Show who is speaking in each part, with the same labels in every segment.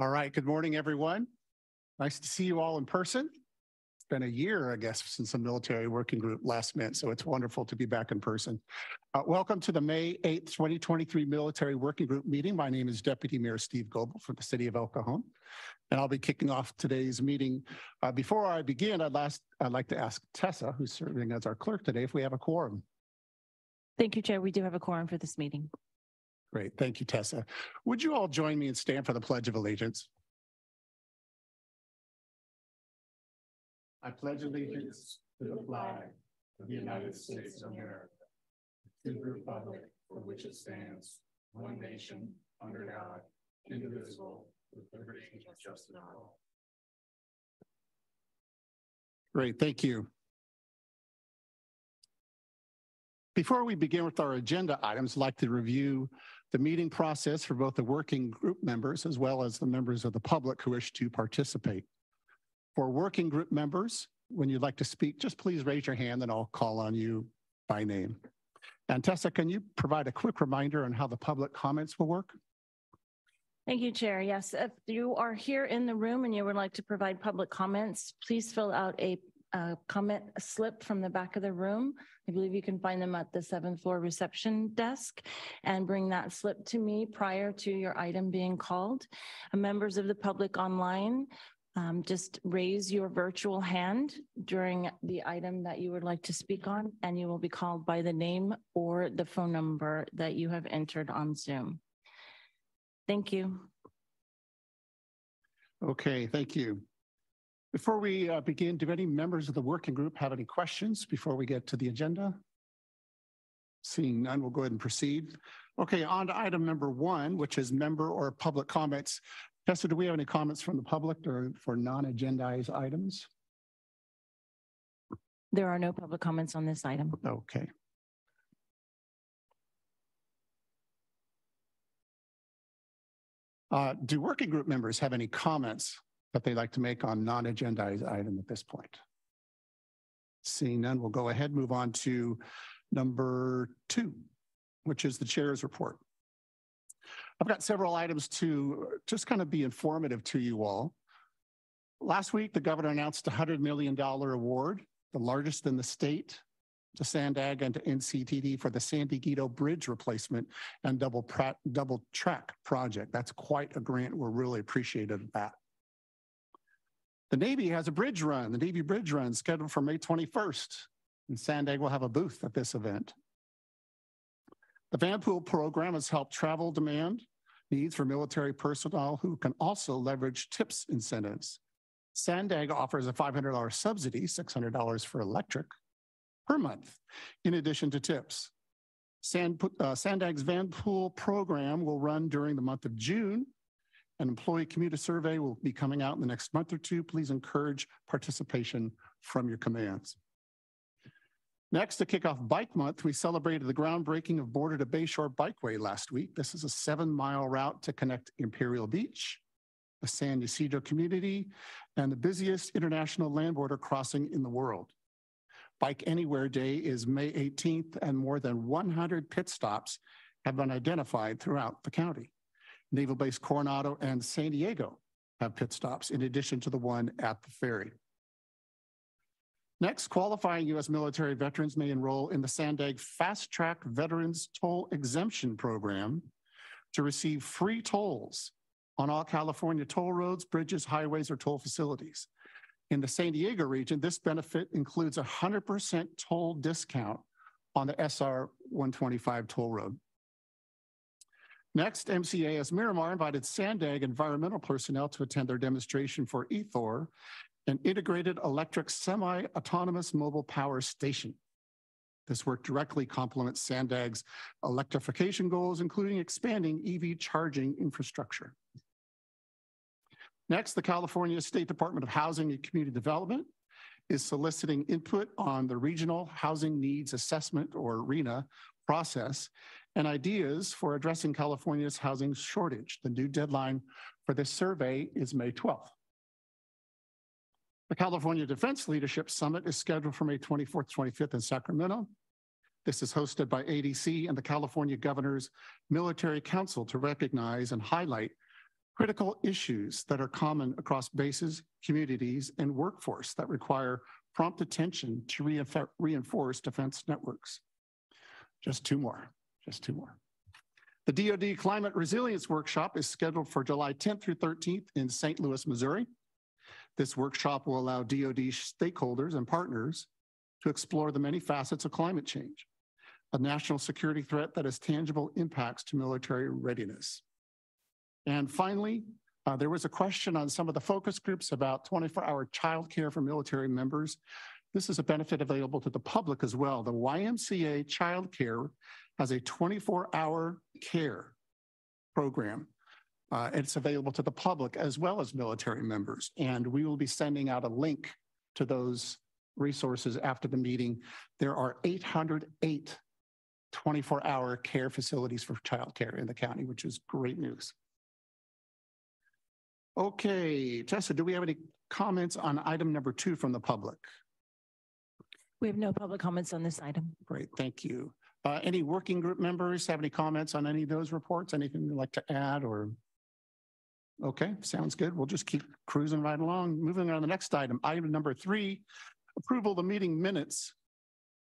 Speaker 1: All right, good morning, everyone. Nice to see you all in person. It's been a year, I guess, since the military working group last met, so it's wonderful to be back in person. Uh, welcome to the May 8th, 2023 Military Working Group meeting. My name is Deputy Mayor Steve Goble from the City of El Cajon, and I'll be kicking off today's meeting. Uh, before I begin, I'd, last, I'd like to ask Tessa, who's serving as our clerk today, if we have a quorum.
Speaker 2: Thank you, Chair. We do have a quorum for this meeting.
Speaker 1: Great, thank you, Tessa. Would you all join me and stand for the Pledge of Allegiance? I pledge allegiance to the flag of the United States of America, to the republic for which it stands, one nation, under God, indivisible, with liberty and justice for all. Great, thank you. Before we begin with our agenda items, I'd like to review the meeting process for both the working group members as well as the members of the public who wish to participate. For working group members, when you'd like to speak, just please raise your hand and I'll call on you by name. And Tessa, can you provide a quick reminder on how the public comments will work?
Speaker 2: Thank you, Chair. Yes, if you are here in the room and you would like to provide public comments, please fill out a uh, comment slip from the back of the room. I believe you can find them at the seventh floor reception desk and bring that slip to me prior to your item being called. Uh, members of the public online, um, just raise your virtual hand during the item that you would like to speak on, and you will be called by the name or the phone number that you have entered on Zoom. Thank you.
Speaker 1: Okay, thank you. Before we uh, begin, do any members of the working group have any questions before we get to the agenda? Seeing none, we'll go ahead and proceed. Okay, on to item number one, which is member or public comments. Tessa, do we have any comments from the public or for non-agendized items?
Speaker 2: There are no public comments on this item.
Speaker 1: Okay. Uh, do working group members have any comments that they'd like to make on non-agendized item at this point? Seeing none, we'll go ahead, move on to number two, which is the chair's report. I've got several items to just kind of be informative to you all. Last week, the governor announced a $100 million award, the largest in the state, to Sandag and to NCTD for the San Dieguito Bridge replacement and double, double track project. That's quite a grant. We're really appreciative of that. The Navy has a bridge run, the Navy Bridge Run scheduled for May 21st, and Sandag will have a booth at this event. The Vanpool program has helped travel demand needs for military personnel who can also leverage TIPS incentives. Sandag offers a $500 subsidy, $600 for electric per month, in addition to TIPS. Sand, uh, Sandag's Vanpool program will run during the month of June an employee commuter survey will be coming out in the next month or two. Please encourage participation from your commands. Next, to kick off Bike Month, we celebrated the groundbreaking of Border to Bayshore Bikeway last week. This is a seven mile route to connect Imperial Beach, the San Ysidro community, and the busiest international land border crossing in the world. Bike Anywhere Day is May 18th, and more than 100 pit stops have been identified throughout the county. Naval Base Coronado and San Diego have pit stops in addition to the one at the ferry. Next, qualifying U.S. military veterans may enroll in the Sandag Fast Track Veterans Toll Exemption Program to receive free tolls on all California toll roads, bridges, highways, or toll facilities. In the San Diego region, this benefit includes a 100% toll discount on the SR 125 toll road. Next, MCAS Miramar invited Sandag environmental personnel to attend their demonstration for ETHOR, an integrated electric semi-autonomous mobile power station. This work directly complements Sandag's electrification goals, including expanding EV charging infrastructure. Next, the California State Department of Housing and Community Development is soliciting input on the Regional Housing Needs Assessment, or RHNA, process and ideas for addressing California's housing shortage. The new deadline for this survey is May 12th. The California Defense Leadership Summit is scheduled for May 24th, 25th in Sacramento. This is hosted by ADC and the California Governor's Military Council to recognize and highlight critical issues that are common across bases, communities, and workforce that require prompt attention to reinforce defense networks. Just two more, just two more. The DoD Climate Resilience Workshop is scheduled for July 10th through 13th in St. Louis, Missouri. This workshop will allow DoD stakeholders and partners to explore the many facets of climate change, a national security threat that has tangible impacts to military readiness. And finally, uh, there was a question on some of the focus groups about 24-hour childcare for military members. This is a benefit available to the public as well. The YMCA childcare has a 24-hour care program. Uh, it's available to the public as well as military members. And we will be sending out a link to those resources after the meeting. There are 808 24-hour care facilities for childcare in the county, which is great news. Okay, Tessa, do we have any comments on item number two from the public?
Speaker 2: We have no public comments on this item.
Speaker 1: Great, thank you. Uh, any working group members have any comments on any of those reports? Anything you'd like to add or? Okay, sounds good. We'll just keep cruising right along. Moving on to the next item, item number three, approval of the meeting minutes.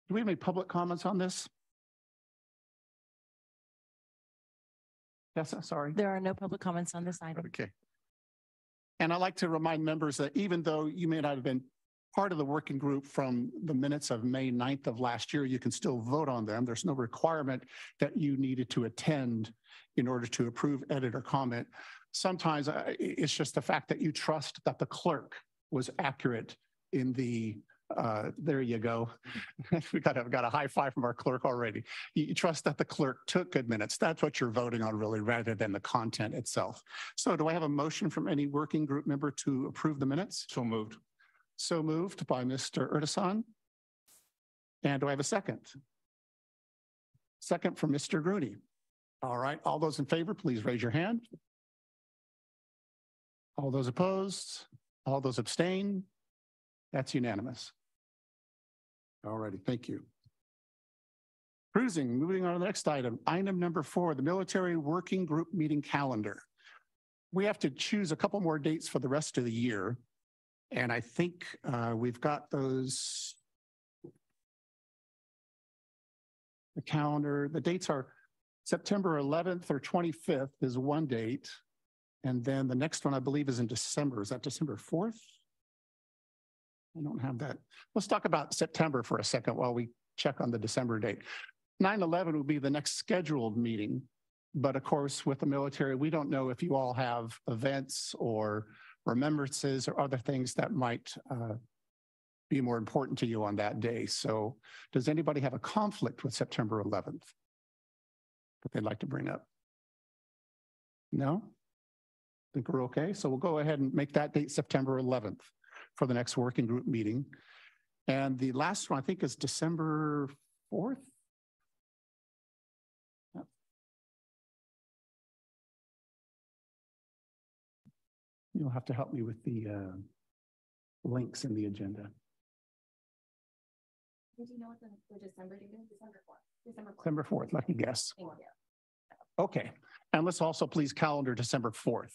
Speaker 1: Do we have any public comments on this? Yes, sorry.
Speaker 2: There are no public comments on this item.
Speaker 1: Okay. And I'd like to remind members that even though you may not have been part of the working group from the minutes of May 9th of last year, you can still vote on them. There's no requirement that you needed to attend in order to approve, edit, or comment. Sometimes uh, it's just the fact that you trust that the clerk was accurate in the uh, there you go. we got a, got a high five from our clerk already. You, you trust that the clerk took good minutes. That's what you're voting on really rather than the content itself. So do I have a motion from any working group member to approve the minutes?
Speaker 3: So moved.
Speaker 1: So moved by Mr. Urtasun. And do I have a second? Second from Mr. Grudy. All right, all those in favor, please raise your hand. All those opposed, all those abstain. That's unanimous. All righty, thank you. Cruising, moving on to the next item, item number four, the military working group meeting calendar. We have to choose a couple more dates for the rest of the year. And I think uh, we've got those. The calendar, the dates are September 11th or 25th is one date. And then the next one, I believe, is in December. Is that December 4th? I don't have that. Let's talk about September for a second while we check on the December date. 9/11 will be the next scheduled meeting. But of course, with the military, we don't know if you all have events or remembrances or other things that might uh, be more important to you on that day. So does anybody have a conflict with September 11th that they'd like to bring up? No? I think we're okay? So we'll go ahead and make that date September 11th for the next working group meeting. And the last one, I think, is December 4th. You'll have to help me with the uh, links in the agenda.
Speaker 4: Do you know what the, the December date is? December fourth. December fourth.
Speaker 1: December 4th, lucky guess.
Speaker 4: Yeah.
Speaker 1: Okay. And let's also please calendar December 4th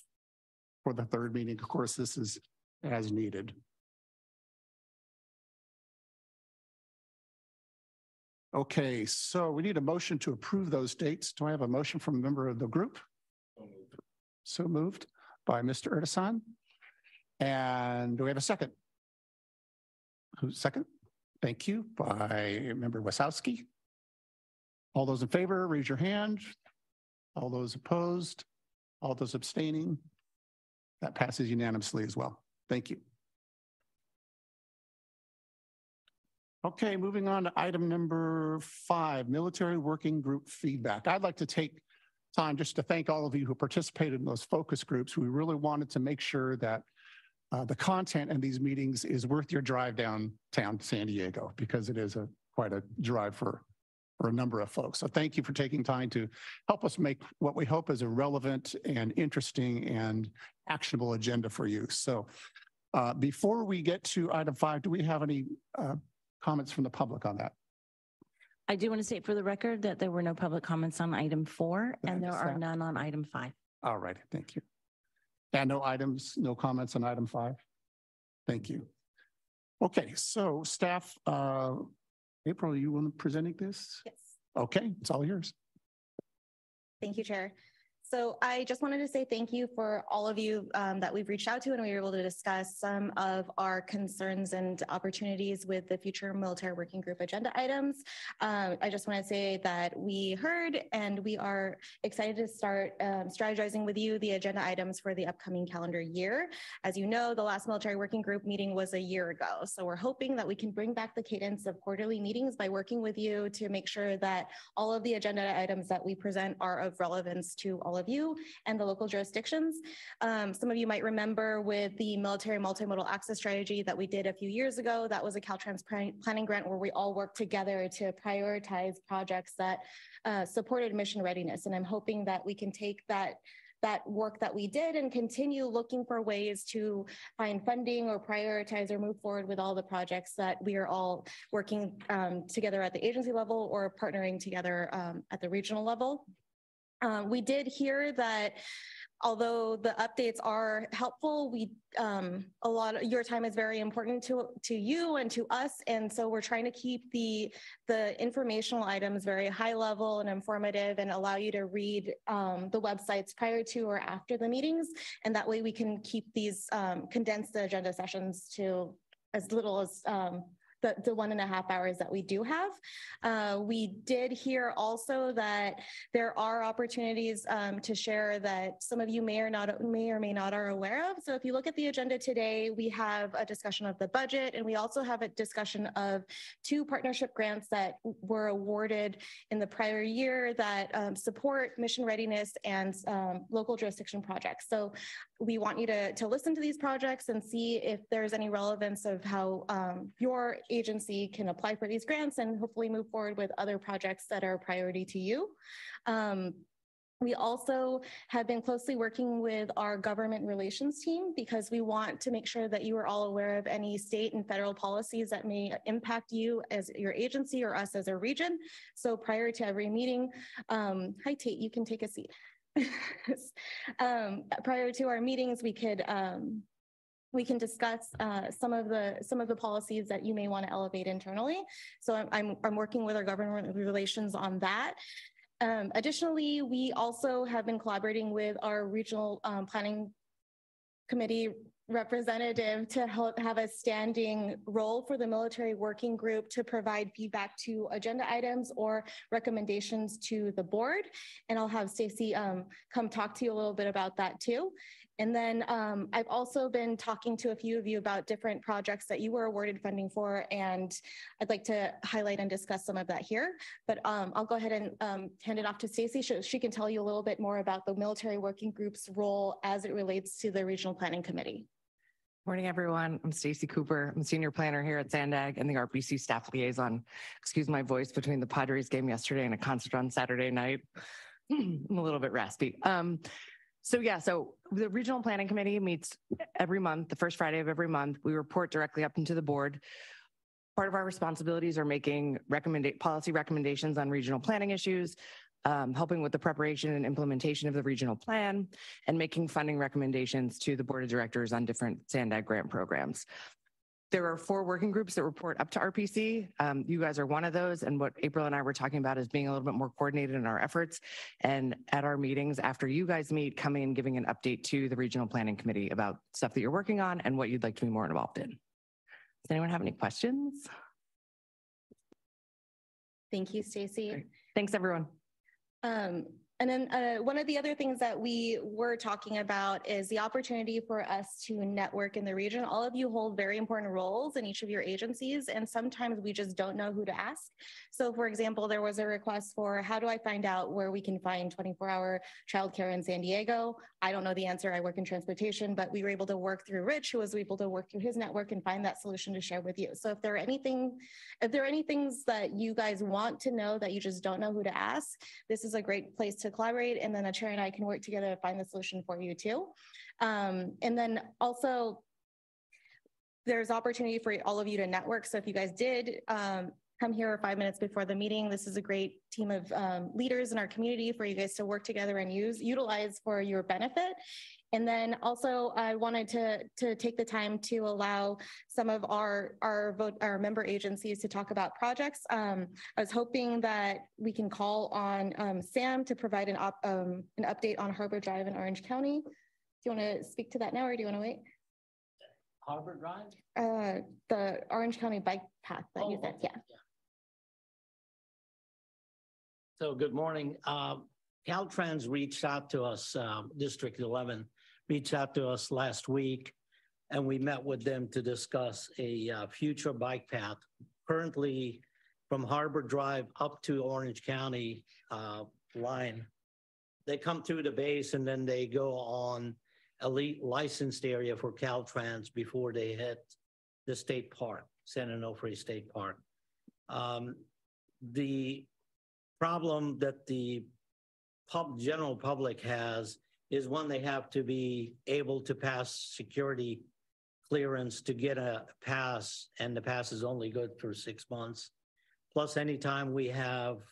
Speaker 1: for the third meeting. Of course, this is as needed. Okay, so we need a motion to approve those dates. Do I have a motion from a member of the group? So moved by Mr. Urtasun. And do we have a second? Who's second? Thank you by member Wasowski. All those in favor, raise your hand. All those opposed, all those abstaining. That passes unanimously as well. Thank you. Okay, moving on to item number five, military working group feedback. I'd like to take time just to thank all of you who participated in those focus groups. We really wanted to make sure that uh, the content in these meetings is worth your drive downtown to San Diego because it is a quite a drive for for a number of folks. So thank you for taking time to help us make what we hope is a relevant and interesting and actionable agenda for you. So uh, before we get to item five, do we have any uh, comments from the public on that?
Speaker 2: I do want to state for the record that there were no public comments on item four and there are none on item five.
Speaker 1: All right, thank you. And no items, no comments on item five? Thank you. Okay, so staff, uh, April, you want to presenting this?
Speaker 4: Yes.
Speaker 1: Okay, it's all yours.
Speaker 4: Thank you, Chair. So I just wanted to say thank you for all of you um, that we've reached out to and we were able to discuss some of our concerns and opportunities with the future military working group agenda items. Um, I just want to say that we heard and we are excited to start um, strategizing with you the agenda items for the upcoming calendar year. As you know, the last military working group meeting was a year ago. So we're hoping that we can bring back the cadence of quarterly meetings by working with you to make sure that all of the agenda items that we present are of relevance to all of you and the local jurisdictions. Um, some of you might remember with the military multimodal access strategy that we did a few years ago, that was a Caltrans planning grant where we all worked together to prioritize projects that uh, supported mission readiness. And I'm hoping that we can take that that work that we did and continue looking for ways to find funding or prioritize or move forward with all the projects that we are all working um, together at the agency level or partnering together um, at the regional level. Um, we did hear that although the updates are helpful, we um, a lot of your time is very important to to you and to us, and so we're trying to keep the the informational items very high level and informative, and allow you to read um, the websites prior to or after the meetings, and that way we can keep these um, condense the agenda sessions to as little as um, the, the one and a half hours that we do have. Uh, we did hear also that there are opportunities um, to share that some of you may or not may or may not are aware of. So if you look at the agenda today, we have a discussion of the budget, and we also have a discussion of two partnership grants that were awarded in the prior year that um, support mission readiness and um, local jurisdiction projects. So we want you to, to listen to these projects and see if there's any relevance of how um, your agency can apply for these grants and hopefully move forward with other projects that are a priority to you. Um, we also have been closely working with our government relations team because we want to make sure that you are all aware of any state and federal policies that may impact you as your agency or us as a region. So prior to every meeting, um, hi Tate, you can take a seat. um, prior to our meetings, we could um, we can discuss uh, some of the some of the policies that you may want to elevate internally. So I'm, I'm, I'm working with our government relations on that. Um, additionally, we also have been collaborating with our regional um, planning committee representative to help have a standing role for the military working group to provide feedback to agenda items or recommendations to the board. And I'll have Stacy um, come talk to you a little bit about that too. And then um, I've also been talking to a few of you about different projects that you were awarded funding for, and I'd like to highlight and discuss some of that here. But um, I'll go ahead and um, hand it off to Stacy. She, she can tell you a little bit more about the military working group's role as it relates to the regional planning committee.
Speaker 3: Morning, everyone. I'm Stacy Cooper. I'm senior planner here at Sandag and the RPC staff liaison. Excuse my voice between the Padres game yesterday and a concert on Saturday night. I'm a little bit raspy. Um, so yeah, so the regional planning committee meets every month, the first Friday of every month. We report directly up into the board. Part of our responsibilities are making recommend policy recommendations on regional planning issues, um, helping with the preparation and implementation of the regional plan, and making funding recommendations to the board of directors on different SANDAG grant programs. There are four working groups that report up to RPC. Um, you guys are one of those. And what April and I were talking about is being a little bit more coordinated in our efforts. And at our meetings, after you guys meet, coming and giving an update to the regional planning committee about stuff that you're working on and what you'd like to be more involved in. Does anyone have any questions?
Speaker 4: Thank you, Stacy.
Speaker 3: Thanks, everyone.
Speaker 4: Um, and then uh, one of the other things that we were talking about is the opportunity for us to network in the region. All of you hold very important roles in each of your agencies, and sometimes we just don't know who to ask. So, for example, there was a request for how do I find out where we can find 24 hour childcare in San Diego? I don't know the answer. I work in transportation, but we were able to work through Rich, who was able to work through his network and find that solution to share with you. So, if there are anything, if there are any things that you guys want to know that you just don't know who to ask, this is a great place to collaborate. And then the chair and I can work together to find the solution for you too. Um, and then also, there's opportunity for all of you to network. So if you guys did um, come here five minutes before the meeting, this is a great team of um, leaders in our community for you guys to work together and use utilize for your benefit. And then also I wanted to, to take the time to allow some of our, our vote, our member agencies to talk about projects. Um, I was hoping that we can call on, um, Sam to provide an op, um, an update on Harbor Drive in Orange County. Do you want to speak to that now or do you want to wait?
Speaker 5: Harbor Drive?
Speaker 4: Uh, the Orange County bike path that you
Speaker 5: Oh,
Speaker 4: said, yeah.
Speaker 5: So good morning. Uh, Caltrans reached out to us, um, District eleven reached out to us last week. And we met with them to discuss a uh, future bike path. Currently from Harbor Drive up to Orange County uh, line. They come through the base and then they go on elite licensed area for Caltrans before they hit the state park, San Onofre State Park. Um, the problem that the pub, general public has is one, they have to be able to pass security clearance to get a pass, and the pass is only good for six months. Plus, anytime we have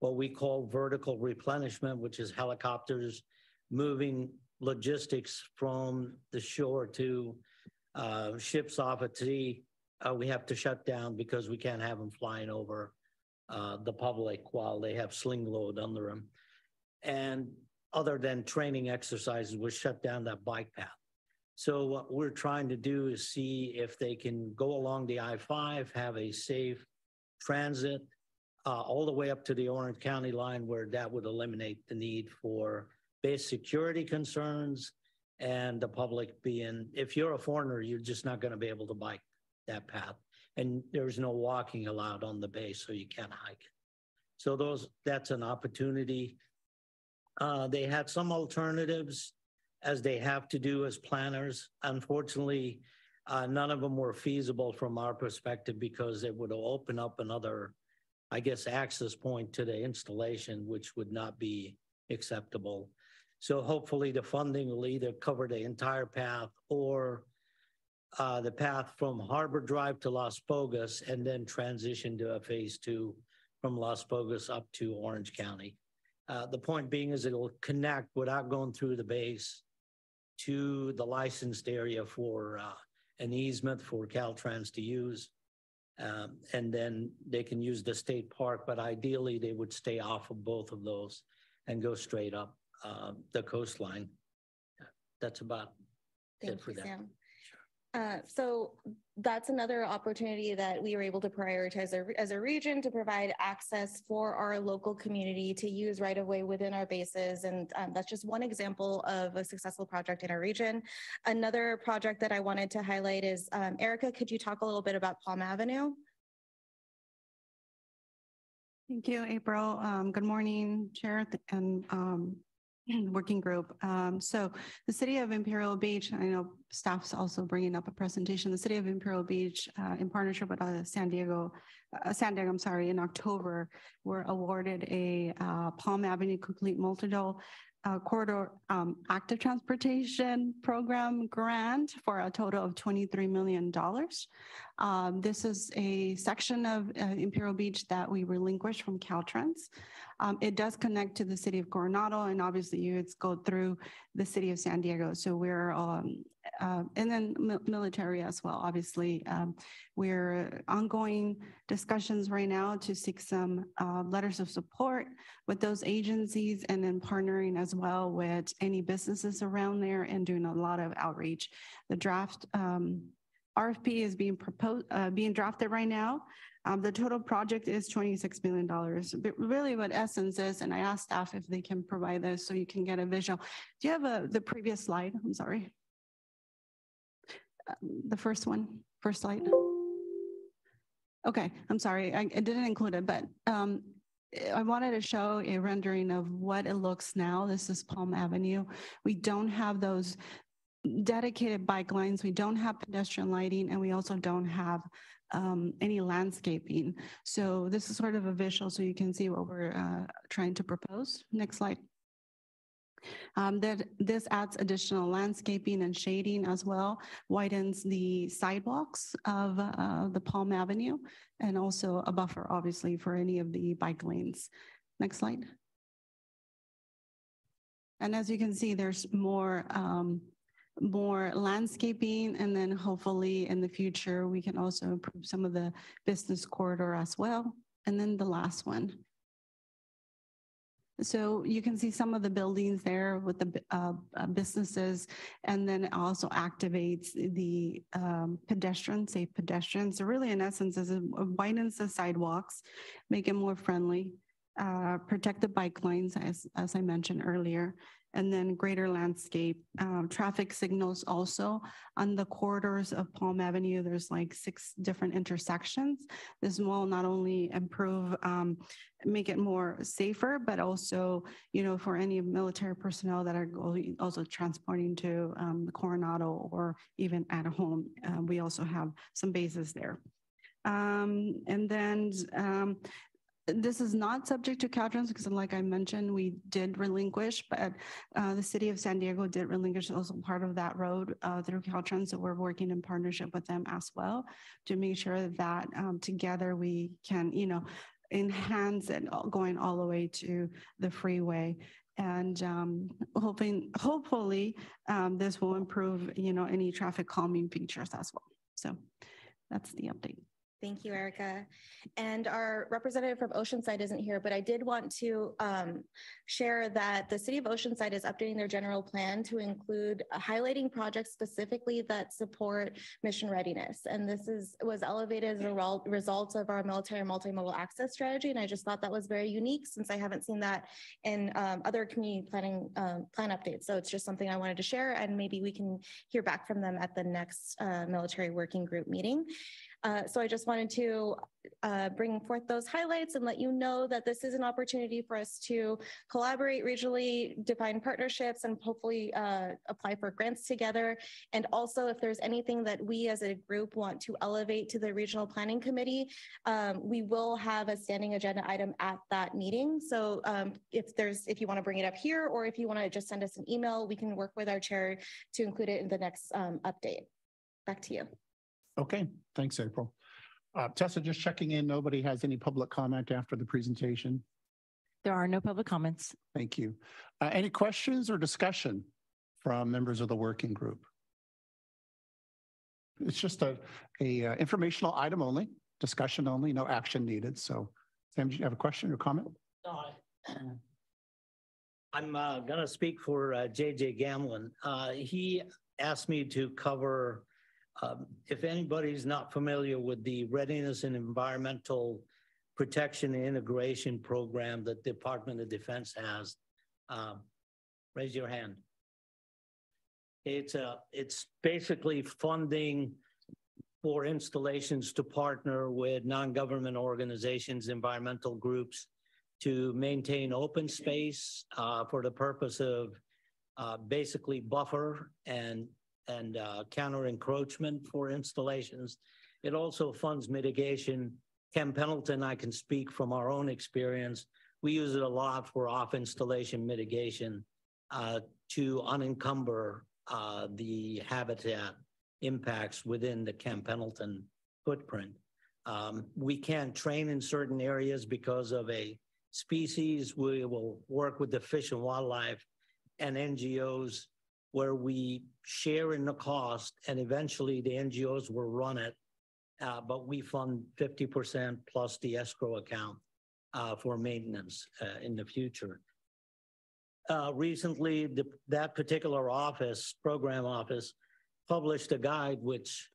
Speaker 5: what we call vertical replenishment, which is helicopters moving logistics from the shore to uh, ships off at sea, uh, we have to shut down because we can't have them flying over uh, the public while they have sling load under them. And other than training exercises, we shut down that bike path. So what we're trying to do is see if they can go along the I-5, have a safe transit uh, all the way up to the Orange County line where that would eliminate the need for base security concerns and the public being, if you're a foreigner, you're just not going to be able to bike that path. And there's no walking allowed on the base, so you can't hike. So those, that's an opportunity. Uh, they had some alternatives as they have to do as planners. Unfortunately, uh, none of them were feasible from our perspective because it would open up another, I guess, access point to the installation, which would not be acceptable. So hopefully the funding will either cover the entire path or uh, the path from Harbor Drive to Las Pulgas and then transition to a phase two from Las Pulgas up to Orange County. Uh, the point being is it'll connect without going through the base to the licensed area for uh, an easement for Caltrans to use. Um, and then they can use the state park, but ideally they would stay off of both of those and go straight up uh, the coastline. That's about it
Speaker 4: Thank
Speaker 5: for
Speaker 4: you,
Speaker 5: that.
Speaker 4: Sam. Uh, so that's another opportunity that we were able to prioritize as a region to provide access for our local community to use right of way within our bases. And um, that's just one example of a successful project in our region. Another project that I wanted to highlight is, um, Erica, could you talk a little bit about Palm Avenue?
Speaker 6: Thank you, April. Um, good morning, Chair and, um, working group. Um, so the city of Imperial Beach, I know staff's also bringing up a presentation. The city of Imperial Beach, uh, in partnership with uh, San Diego, uh, San Diego, I'm sorry, in October, were awarded a, uh, Palm Avenue Complete Multimodal uh, Corridor, um, Active Transportation Program grant for a total of $23 million. Um, this is a section of uh, Imperial Beach that we relinquished from Caltrans. Um, it does connect to the city of Coronado and obviously you would go through the city of San Diego. So we're, um, uh, and then mil- military as well, obviously. Um, we're ongoing discussions right now to seek some, uh, letters of support with those agencies and then partnering as well with any businesses around there and doing a lot of outreach. The draft, um, RFP is being proposed, uh, being drafted right now. Um, the total project is twenty-six million dollars. But really what essence is, and I asked staff if they can provide this so you can get a visual. Do you have a, the previous slide? I'm sorry. Uh, The first one, first slide. Okay, I'm sorry, I, I didn't include it, but, um, I wanted to show a rendering of what it looks now. This is Palm Avenue. We don't have those dedicated bike lines. We don't have pedestrian lighting and we also don't have um, any landscaping. So this is sort of a visual so you can see what we're uh, trying to propose. Next slide. Um, that this adds additional landscaping and shading as well, widens the sidewalks of uh, the Palm Avenue and also a buffer, obviously, for any of the bike lanes. Next slide. And as you can see, there's more, um, more landscaping and then hopefully in the future, we can also improve some of the business corridor as well. And then the last one. So you can see some of the buildings there with the uh, uh, businesses, and then it also activates the um, pedestrian, safe pedestrians. So really, in essence, is it widens the sidewalks, make it more friendly, uh, protect the bike lanes, as as I mentioned earlier, and then greater landscape, um, traffic signals also on the corridors of Palm Avenue. There's like six different intersections. This will not only improve, um, make it more safer, but also, you know, for any military personnel that are also transporting to um, Coronado or even at home, uh, we also have some bases there. Um, and then um, this is not subject to Caltrans because like I mentioned, we did relinquish, but uh, the city of San Diego did relinquish also part of that road uh, through Caltrans. So we're working in partnership with them as well to make sure that um, together we can, you know, enhance it going all the way to the freeway. And um, hoping, hopefully, um, this will improve, you know, any traffic calming features as well. So that's the update.
Speaker 4: Thank you, Erica. And our representative from Oceanside isn't here, but I did want to um, share that the city of Oceanside is updating their general plan to include uh, highlighting projects specifically that support mission readiness. And this is, was elevated as a result of our military multimodal access strategy. And I just thought that was very unique since I haven't seen that in um, other community planning um, plan updates. So it's just something I wanted to share and maybe we can hear back from them at the next uh, military working group meeting. Uh, so I just wanted to uh, bring forth those highlights and let you know that this is an opportunity for us to collaborate regionally, define partnerships, and hopefully uh, apply for grants together. And also, if there's anything that we as a group want to elevate to the regional planning committee, um, we will have a standing agenda item at that meeting. So um, if there's, if you want to bring it up here, or if you want to just send us an email, we can work with our chair to include it in the next um, update. Back to you.
Speaker 1: Okay, thanks, April. Uh, Tessa, just checking in, nobody has any public comment after the presentation?
Speaker 2: There are no public comments.
Speaker 1: Thank you. Uh, any questions or discussion from members of the working group? It's just a, a uh, informational item only, discussion only, no action needed. So Sam, do you have a question or comment?
Speaker 5: No, I- I'm uh, gonna speak for uh, JJ Gamlin. Uh, He asked me to cover, um, if anybody's not familiar with the Readiness and Environmental Protection and Integration Program that the Department of Defense has, um, raise your hand. It's a, it's basically funding for installations to partner with non-government organizations, environmental groups, to maintain open space uh, for the purpose of uh, basically buffer and and uh, counter encroachment for installations. It also funds mitigation. Camp Pendleton, I can speak from our own experience. We use it a lot for off installation mitigation uh, to unencumber uh, the habitat impacts within the Camp Pendleton footprint. Um, we can't train in certain areas because of a species. We will work with the Fish and Wildlife and NGOs where we share in the cost and eventually the NGOs will run it. Uh, but we fund 50% plus the escrow account uh, for maintenance uh, in the future. Uh, recently, the, that particular office, program office, published a guide which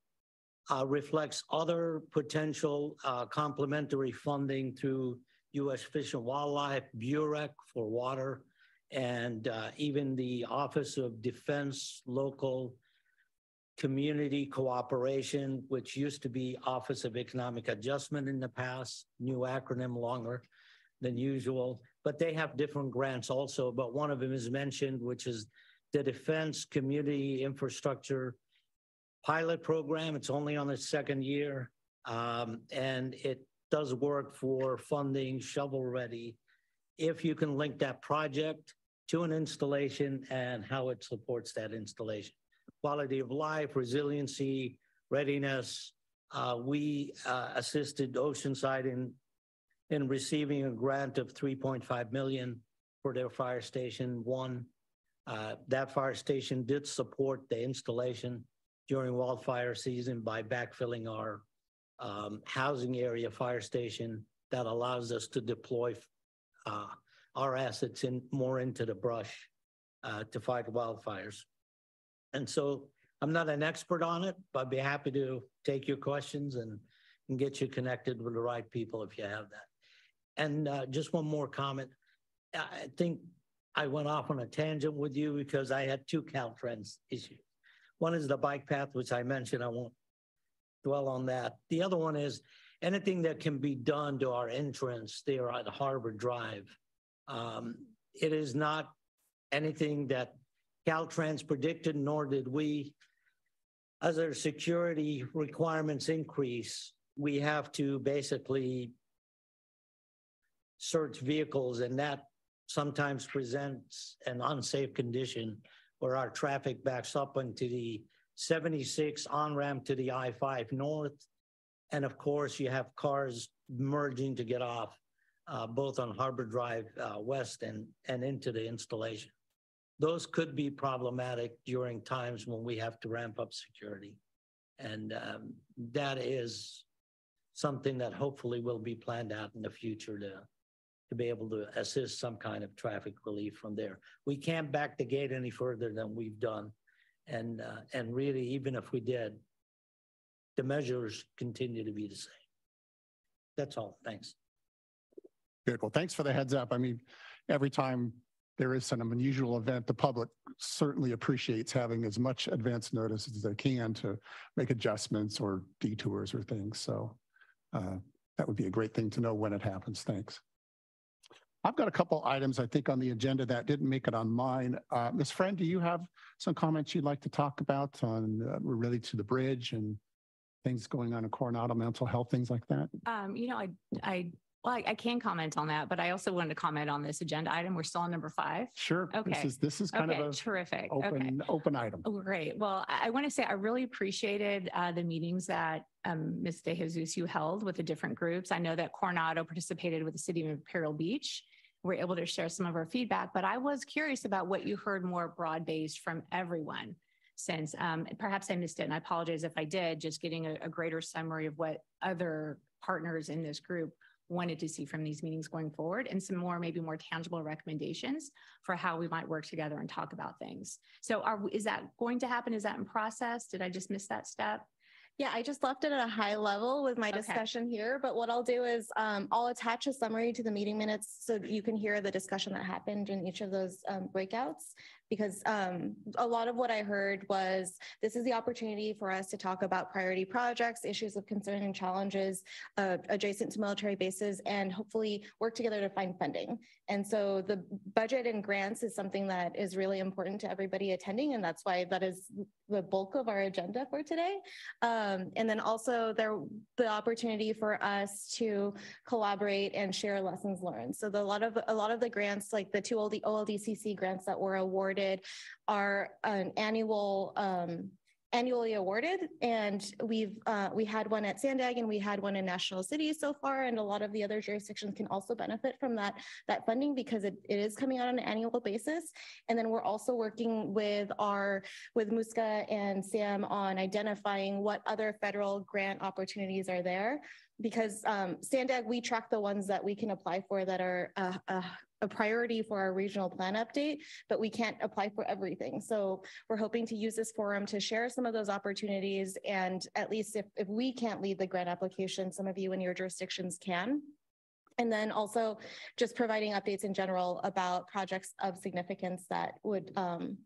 Speaker 5: uh, reflects other potential uh, complementary funding through U.S. Fish and Wildlife, BUREC for water, and uh, even the Office of Defense Local Community Cooperation, which used to be Office of Economic Adjustment in the past, new acronym longer than usual, but they have different grants also. But one of them is mentioned, which is the Defense Community Infrastructure Pilot Program. It's only on its second year, um, and it does work for funding shovel ready. If you can link that project to an installation and how it supports that installation. Quality of life, resiliency, readiness. Uh, we uh, assisted Oceanside in in receiving a grant of 3.5 million for their fire station one. Uh, That fire station did support the installation during wildfire season by backfilling our um, housing area fire station that allows us to deploy uh, our assets in more into the brush uh, to fight wildfires. And so I'm not an expert on it, but I'd be happy to take your questions and, and get you connected with the right people if you have that. And uh, just one more comment. I think I went off on a tangent with you because I had two Caltrans issues. One is the bike path, which I mentioned. I won't dwell on that. The other one is anything that can be done to our entrance there at Harbor Drive. Um, it is not anything that Caltrans predicted, nor did we. As our security requirements increase, we have to basically search vehicles and that sometimes presents an unsafe condition where our traffic backs up into the 76 on-ramp to the I-5 north. And of course, you have cars merging to get off uh, both on Harbor Drive uh, West and, and into the installation. Those could be problematic during times when we have to ramp up security. And um, that is something that hopefully will be planned out in the future to, to be able to assist some kind of traffic relief from there. We can't back the gate any further than we've done. And, uh, and really, even if we did, the measures continue to be the same. That's all. Thanks.
Speaker 1: Good. Well, thanks for the heads up. I mean, every time there is an unusual event, the public certainly appreciates having as much advance notice as they can to make adjustments or detours or things. So uh, that would be a great thing to know when it happens. Thanks. I've got a couple items, I think, on the agenda that didn't make it on mine. Uh, Ms. Friend, do you have some comments you'd like to talk about on uh, related to the bridge and things going on in Coronado, mental health, things like that?
Speaker 7: Um, you know, I, I, well, I- I can comment on that, but I also wanted to comment on this agenda item. We're still on number five.
Speaker 1: Sure. This
Speaker 7: Okay.
Speaker 1: is, this is kind
Speaker 7: Okay,
Speaker 1: of a
Speaker 7: terrific. Okay.
Speaker 1: open, open item.
Speaker 7: Oh, great. Well, I, I want to say I really appreciated uh, the meetings that um, Ms. De Jesus you held with the different groups. I know that Coronado participated with the city of Imperial Beach. We're able to share some of our feedback, but I was curious about what you heard more broad based from everyone. Since um, perhaps I missed it, and I apologize if I did, just getting a, a greater summary of what other partners in this group wanted to see from these meetings going forward and some more, maybe more tangible recommendations for how we might work together and talk about things. So are, is that going to happen? Is that in process? Did I just miss that step?
Speaker 4: Yeah, I just left it at a high level with my
Speaker 7: Okay.
Speaker 4: discussion here, but what I'll do is um, I'll attach a summary to the meeting minutes so that you can hear the discussion that happened in each of those um, breakouts. Because um, a lot of what I heard was this is the opportunity for us to talk about priority projects, issues of concern and challenges uh, adjacent to military bases, and hopefully work together to find funding. And so the budget and grants is something that is really important to everybody attending, and that's why that is the bulk of our agenda for today. Um, and then also there, the opportunity for us to collaborate and share lessons learned. So the, a lot of, a lot of the grants, like the two OLD, OLDCC grants that were awarded are an annual, um, annually awarded. And we've, uh, we had one at Sandag and we had one in National City so far. And a lot of the other jurisdictions can also benefit from that, that funding because it, it is coming out on an annual basis. And then we're also working with our with Muska and Sam on identifying what other federal grant opportunities are there. Because um, Sandag, we track the ones that we can apply for that are uh, uh, a priority for our regional plan update, but we can't apply for everything. So we're hoping to use this forum to share some of those opportunities. And at least if, if we can't lead the grant application, some of you in your jurisdictions can. And then also just providing updates in general about projects of significance that would um,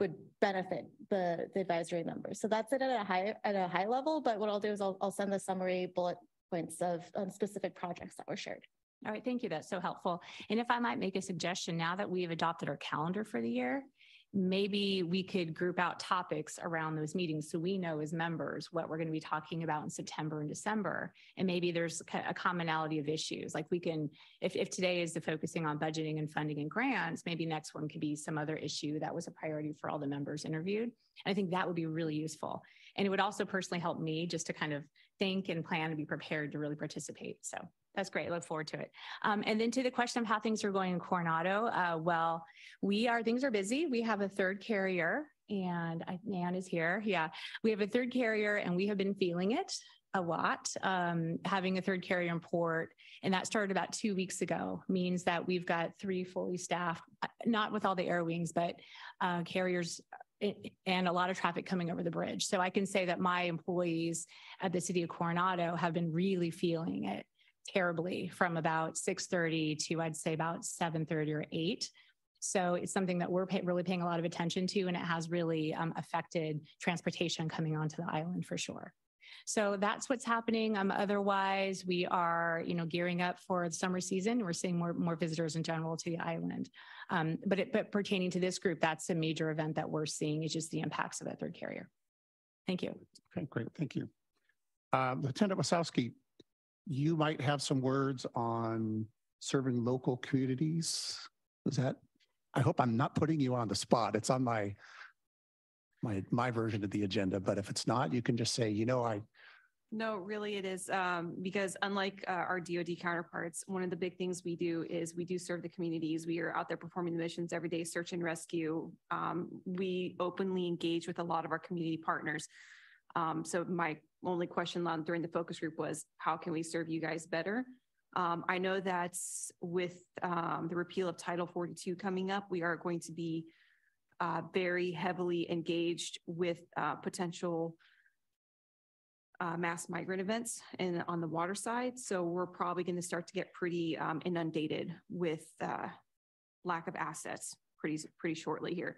Speaker 4: would benefit the, the advisory members. So that's it at a high at a high level. But what I'll do is I'll, I'll send the summary bullet points of um, specific projects that were shared.
Speaker 7: All right, thank you. That's so helpful. And if I might make a suggestion, now that we have adopted our calendar for the year, maybe we could group out topics around those meetings so we know as members what we're going to be talking about in September and December. And maybe there's a commonality of issues. Like we can, if, if today is the focusing on budgeting and funding and grants, maybe next one could be some other issue that was a priority for all the members interviewed. And I think that would be really useful. And it would also personally help me just to kind of think and plan and be prepared to really participate. So That's great. Look forward to it. Um, and then to the question of how things are going in Coronado, uh, well, we are, things are busy. We have a third carrier and I, Nan is here. Yeah, we have a third carrier and we have been feeling it a lot. Um, having a third carrier in port, and that started about two weeks ago, means that we've got three fully staffed, uh, not with all the air wings, but uh, carriers uh, and a lot of traffic coming over the bridge. So I can say that my employees at the city of Coronado have been really feeling it terribly from about 6:30 to I'd say about 7:30 or 8. So it's something that we're pay, really paying a lot of attention to, and it has really um, affected transportation coming onto the island for sure. So that's what's happening. Um, otherwise, we are, you know, gearing up for the summer season. We're seeing more more visitors in general to the island. Um, but it, but pertaining to this group, that's a major event that we're seeing is just the impacts of that third carrier. Thank you.
Speaker 1: Okay, great. Thank you. Uh, Lieutenant Wasowski, you might have some words on serving local communities. Is that, I hope I'm not putting you on the spot. It's on my my my version of the agenda, but if it's not, you can just say, you know, I
Speaker 8: No, really it is, um, because unlike uh, our DoD counterparts, one of the big things we do is we do serve the communities. We are out there performing the missions every day, search and rescue. Um, we openly engage with a lot of our community partners. Um, so my only question on- during the focus group was, how can we serve you guys better? Um, I know that with um, the repeal of Title 42 coming up, we are going to be uh, very heavily engaged with uh, potential uh, mass migrant events and on the water side. So we're probably going to start to get pretty um, inundated with uh, lack of assets pretty pretty shortly here.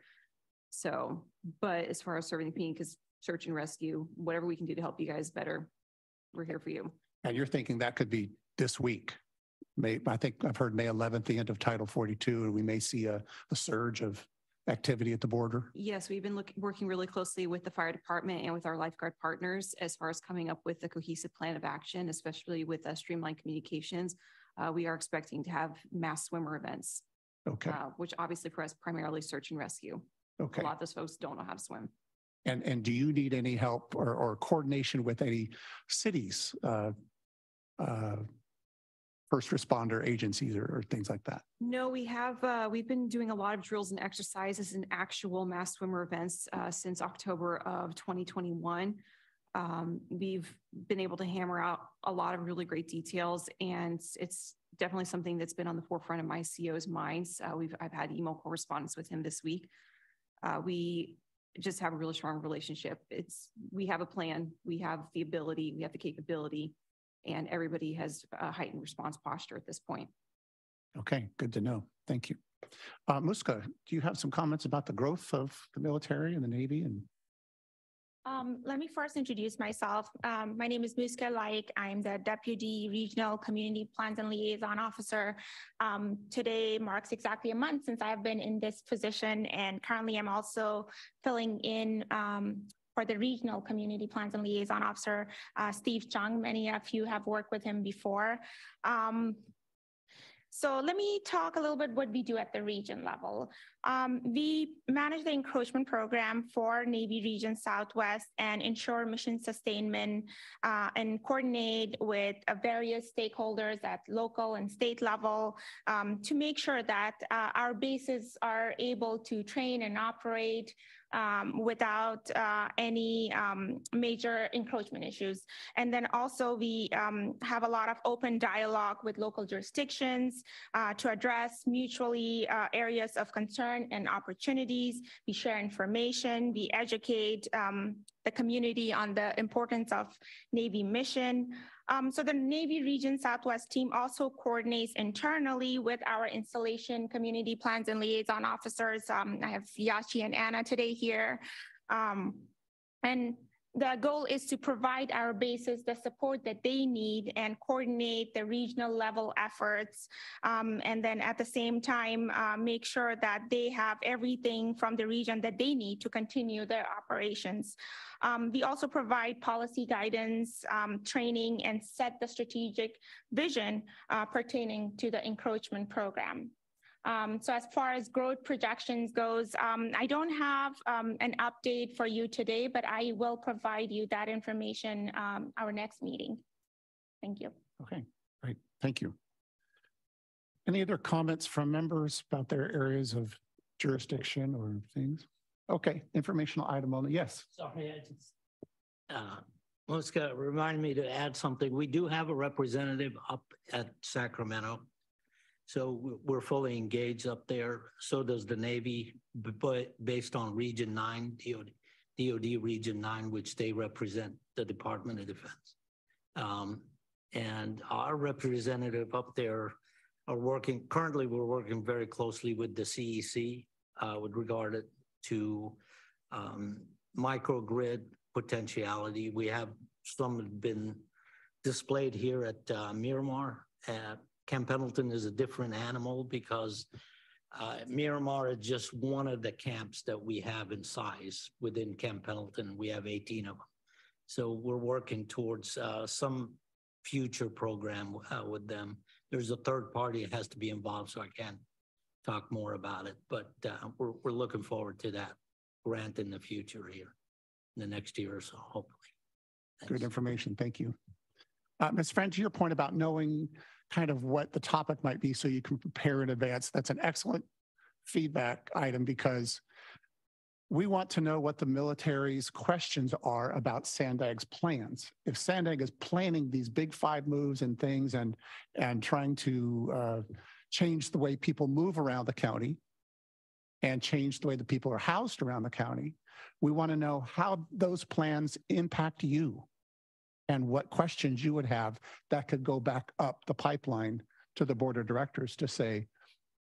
Speaker 8: So, but as far as serving the community, because search and rescue, whatever we can do to help you guys better, we're here for you.
Speaker 1: and you're thinking that could be this week. May, I think I've heard May 11th, the end of Title 42, and we may see a, a surge of activity at the border.
Speaker 8: Yes, we've been looking, working really closely with the fire department and with our lifeguard partners as far as coming up with a cohesive plan of action, especially with uh, streamlined communications. Uh, we are expecting to have mass swimmer events,
Speaker 1: Okay,
Speaker 8: uh, which obviously for us primarily search and rescue.
Speaker 1: okay.
Speaker 8: A lot of those folks don't know how to swim.
Speaker 1: And, and do you need any help or, or coordination with any cities, uh, uh, first responder agencies or, or things like that?
Speaker 8: No, we have, uh, we've been doing a lot of drills and exercises and actual mass swimmer events, uh, since October of twenty twenty-one. Um, we've been able to hammer out a lot of really great details and it's definitely something that's been on the forefront of my CEO's minds. Uh, we've, I've had email correspondence with him this week. Uh, we just have a really strong relationship. It's, we have a plan, we have the ability, we have the capability, and everybody has a heightened response posture at this point.
Speaker 1: Okay, good to know. Thank you. Uh, Muska, do you have some comments about the growth of the military and the Navy and?
Speaker 9: Um, let me first introduce myself. Um, my name is Muska Laik. I'm the Deputy Regional Community Plans and Liaison Officer. Um, today marks exactly a month since I've been in this position, and currently I'm also filling in um, for the Regional Community Plans and Liaison Officer, uh, Steve Chung. Many of you have worked with him before. Um, so let me talk a little bit what we do at the region level. Um, we manage the encroachment program for Navy Region Southwest and ensure mission sustainment uh, and coordinate with uh, various stakeholders at local and state level um, to make sure that uh, our bases are able to train and operate um, without uh, any um, major encroachment issues. And then also we um, have a lot of open dialogue with local jurisdictions uh, to address mutually uh, areas of concern and opportunities. We share information, we educate um, the community on the importance of Navy mission. Um, so the Navy Region Southwest team also coordinates internally with our installation community plans and liaison officers. Um, I have Yashi and Anna today here. Um, and the goal is to provide our bases the support that they need and coordinate the regional level efforts. Um, and then at the same time, uh, make sure that they have everything from the region that they need to continue their operations. Um, we also provide policy guidance, um, training, and set the strategic vision uh, pertaining to the encroachment program. Um, so as far as growth projections goes, um, I don't have um, an update for you today, but I will provide you that information um, our next meeting. Thank you.
Speaker 1: Okay, great. Thank you. Any other comments from members about their areas of jurisdiction or things? Okay, informational item only. Yes.
Speaker 5: Sorry, I just, uh, Melissa reminded me to add something. We do have a representative up at Sacramento. So we- we're fully engaged up there. So does the Navy, but based on Region Nine, DOD, DOD Region Nine, which they represent the Department of Defense. Um, and our representative up there are working, currently, we're working very closely with the CEC uh, with regard to um, microgrid potentiality. We have some have been displayed here at uh, Miramar. Uh, Camp Pendleton is a different animal because uh, Miramar is just one of the camps that we have in size within Camp Pendleton. We have 18 of them. So we're working towards uh, some future program uh, with them. There's a third party that has to be involved, so I can't talk more about it, but uh, we're, we're looking forward to that grant in the future here, in the next year or so, hopefully.
Speaker 1: Good information. Thank you. Uh, Ms. Friend, to your point about knowing kind of what the topic might be so you can prepare in advance, that's an excellent feedback item because we want to know what the military's questions are about Sandag's plans. If Sandag is planning these big five moves and things and, and trying to uh, change the way people move around the county and change the way the people are housed around the county, we want to know how those plans impact you and what questions you would have that could go back up the pipeline to the board of directors to say,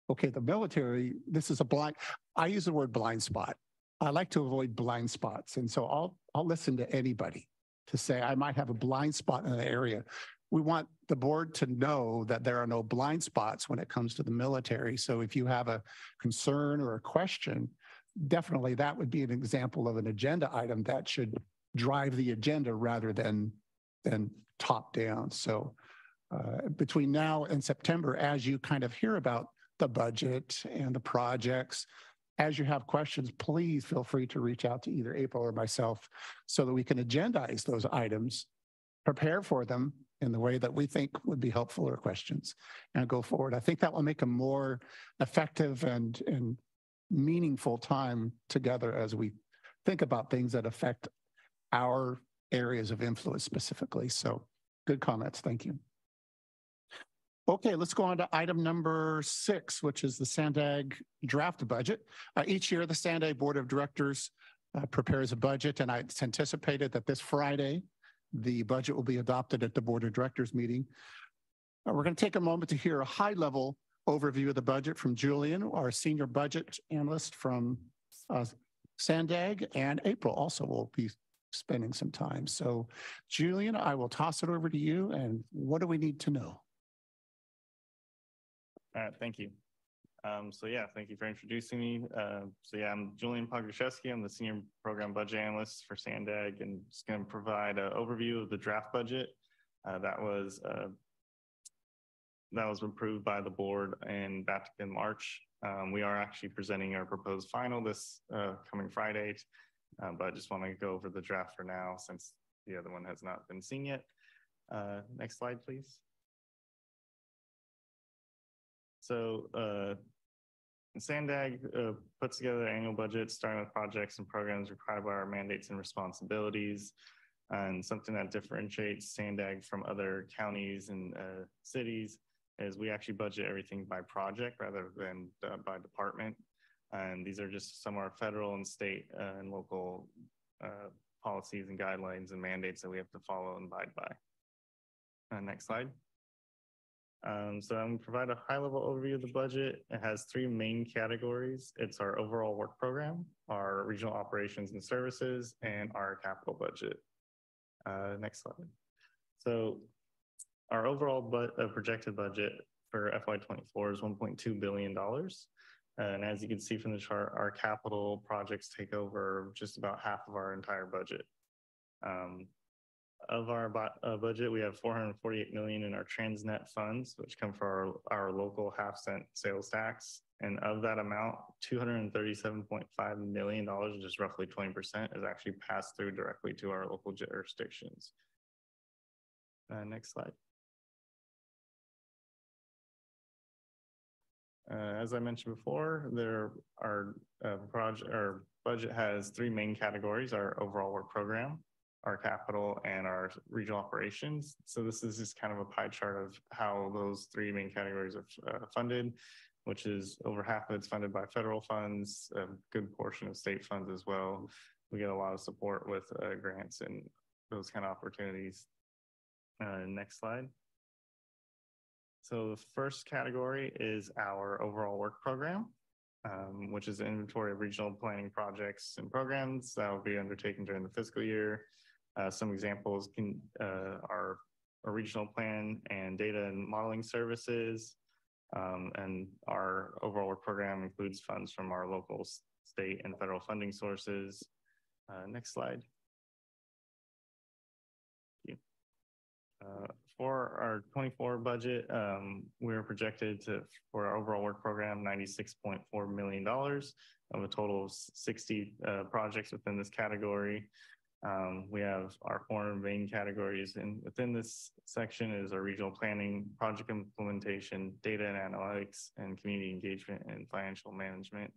Speaker 1: okay, the military, this is a blind, I use the word blind spot. I like to avoid blind spots. And so I'll, I'll listen to anybody to say, I might have a blind spot in the area. We want the board to know that there are no blind spots when it comes to the military. So if you have a concern or a question, definitely that would be an example of an agenda item that should drive the agenda rather than, than top down. So uh, between now and September, as you kind of hear about the budget and the projects, as you have questions, please feel free to reach out to either April or myself so that we can agendize those items, prepare for them in the way that we think would be helpful or questions and go forward. I think that will make a more effective and, and meaningful time together as we think about things that affect our areas of influence specifically. So good comments. Thank you. Okay, let's go on to item number six, which is the Sandag draft budget. Uh, each year, the Sandag Board of Directors uh, prepares a budget, and it's anticipated that this Friday, the budget will be adopted at the Board of Directors meeting. Uh, we're going to take a moment to hear a high-level overview of the budget from Julian, our senior budget analyst from uh, Sandag, and April also will be spending some time. So Julian, I will toss it over to you, and what do we need to know?
Speaker 10: All right, thank you. Um, so yeah, thank you for introducing me. Uh, so yeah, I'm Julian Pogrzewski. I'm the Senior Program Budget Analyst for Sandag and just going to provide an overview of the draft budget uh, that was uh, that was approved by the board in back in March. Um, we are actually presenting our proposed final this uh, coming Friday, uh, but I just want to go over the draft for now since the other one has not been seen yet. Uh, next slide, please. So uh, Sandag uh, puts together annual budget, starting with projects and programs required by our mandates and responsibilities. And something that differentiates Sandag from other counties and uh, cities is we actually budget everything by project rather than uh, by department. And these are just some of our federal and state uh, and local uh, policies and guidelines and mandates that we have to follow and abide by. Uh, next slide. Um, so I'm provide a high level overview of the budget. It has three main categories. It's our overall work program, our regional operations and services, and our capital budget. Uh, next slide. So our overall uh, projected budget for FY24 is $1.2 billion. And as you can see from the chart, our capital projects take over just about half of our entire budget. Um, of our bu- uh, budget, we have 448 million in our Transnet funds, which come from our, our local half cent sales tax. And of that amount, $237.5 million, which is roughly 20%, is actually passed through directly to our local jurisdictions. Uh, next slide. Uh, as I mentioned before, there are uh, project our budget has three main categories: our overall work program, our capital, and our regional operations. So this is just kind of a pie chart of how those three main categories are uh, funded, which is over half of it's funded by federal funds, a good portion of state funds as well. We get a lot of support with uh, grants and those kind of opportunities. Uh, next slide. So the first category is our overall work program, um, which is the inventory of regional planning projects and programs that will be undertaken during the fiscal year. Uh, some examples can uh, are a regional plan and data and modeling services. Um, and our overall work program includes funds from our local, state, and federal funding sources. Uh, next slide. Uh, for our 24 budget, um, we're projected to, for our overall work program, $96.4 million of a total of 60 uh, projects within this category. Um, we have our four main categories, and within this section is our regional planning, project implementation, data and analytics, and community engagement and financial management.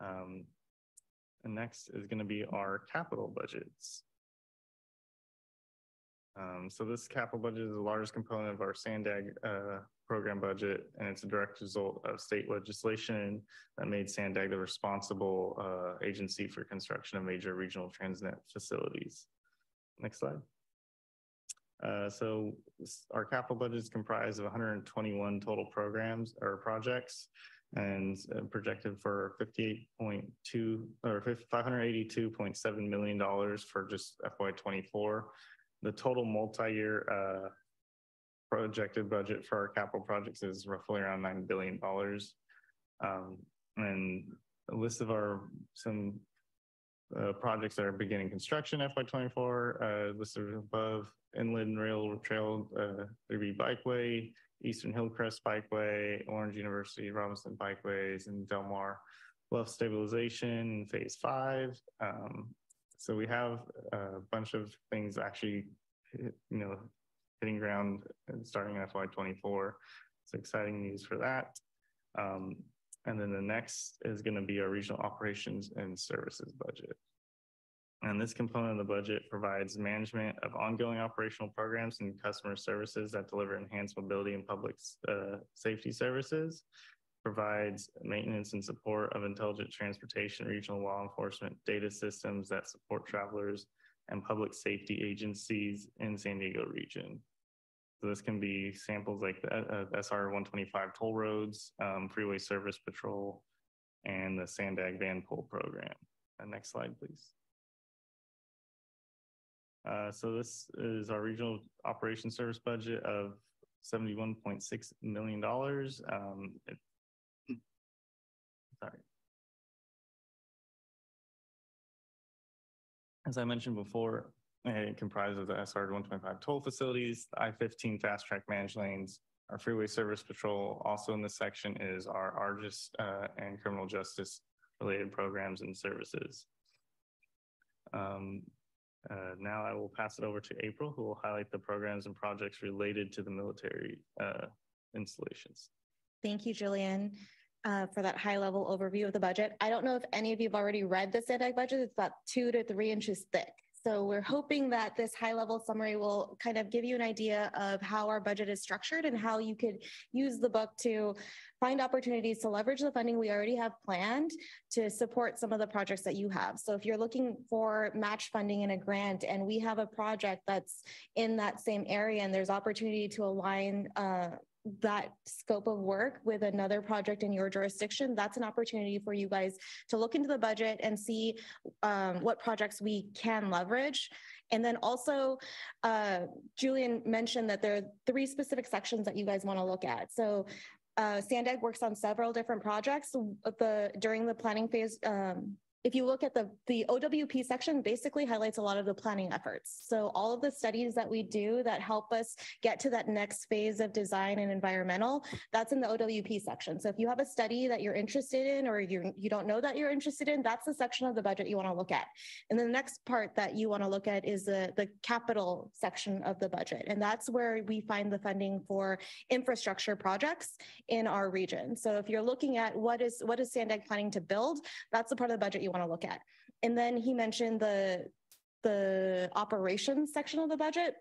Speaker 10: Um, and next is going to be our capital budgets. Um, so this capital budget is the largest component of our SANDAG uh, program budget, and it's a direct result of state legislation that made SANDAG the responsible uh, agency for construction of major regional transnet facilities. Next slide. Uh, so our capital budget is comprised of 121 total programs or projects and uh, projected for 58.2 or $582.7 million for just FY24 the total multi-year uh, projected budget for our capital projects is roughly around $9 billion. Um, and a list of our some uh, projects that are beginning construction FY24 uh, listed above Inland Rail Trail uh, 3B Bikeway, Eastern Hillcrest Bikeway, Orange University Robinson Bikeways, and Del Mar Bluff Stabilization Phase 5, um, so we have a bunch of things actually, you know, hitting ground and starting in FY24. It's exciting news for that. Um, and then the next is going to be our regional operations and services budget. And this component of the budget provides management of ongoing operational programs and customer services that deliver enhanced mobility and public uh, safety services, provides maintenance and support of intelligent transportation, regional law enforcement data systems that support travelers and public safety agencies in San Diego region. So this can be samples like the uh, SR 125 toll roads, um, freeway service patrol, and the Sandag van pool program. Uh, next slide, please. Uh, so this is our regional operation service budget of $71.6 million. Um, it Sorry. As I mentioned before, it comprises the SR 125 toll facilities, the I-15 FasTrak managed lanes, our freeway service patrol. Also in this section is our ARJIS uh, and criminal justice related programs and services. Um, uh, now I will pass it over to April, who will highlight the programs and projects related to the military uh, installations.
Speaker 4: Thank you, Julian uh, for that high level overview of the budget. I don't know if any of you have already read the SANDAG budget. It's about two to three inches thick. So we're hoping that this high level summary will kind of give you an idea of how our budget is structured and how you could use the book to find opportunities to leverage the funding we already have planned to support some of the projects that you have. So if you're looking for match funding in a grant and we have a project that's in that same area and there's opportunity to align uh, that scope of work with another project in your jurisdiction, that's an opportunity for you guys to look into the budget and see um, what projects we can leverage. And then also, uh, Julian mentioned that there are three specific sections that you guys want to look at. So uh, Sandag works on several different projects. The during the planning phase, um, if you look at the, the OWP section, basically highlights a lot of the planning efforts. So all of the studies that we do that help us get to that next phase of design and environmental, that's in the OWP section. So if you have a study that you're interested in or you you don't know that you're interested in, that's the section of the budget you want to look at. And the next part that you want to look at is the, the capital section of the budget. And that's where we find the funding for infrastructure projects in our region. So if you're looking at what is what is Sandag planning to build, that's the part of the budget you want to look at. And then he mentioned the the operations section of the budget.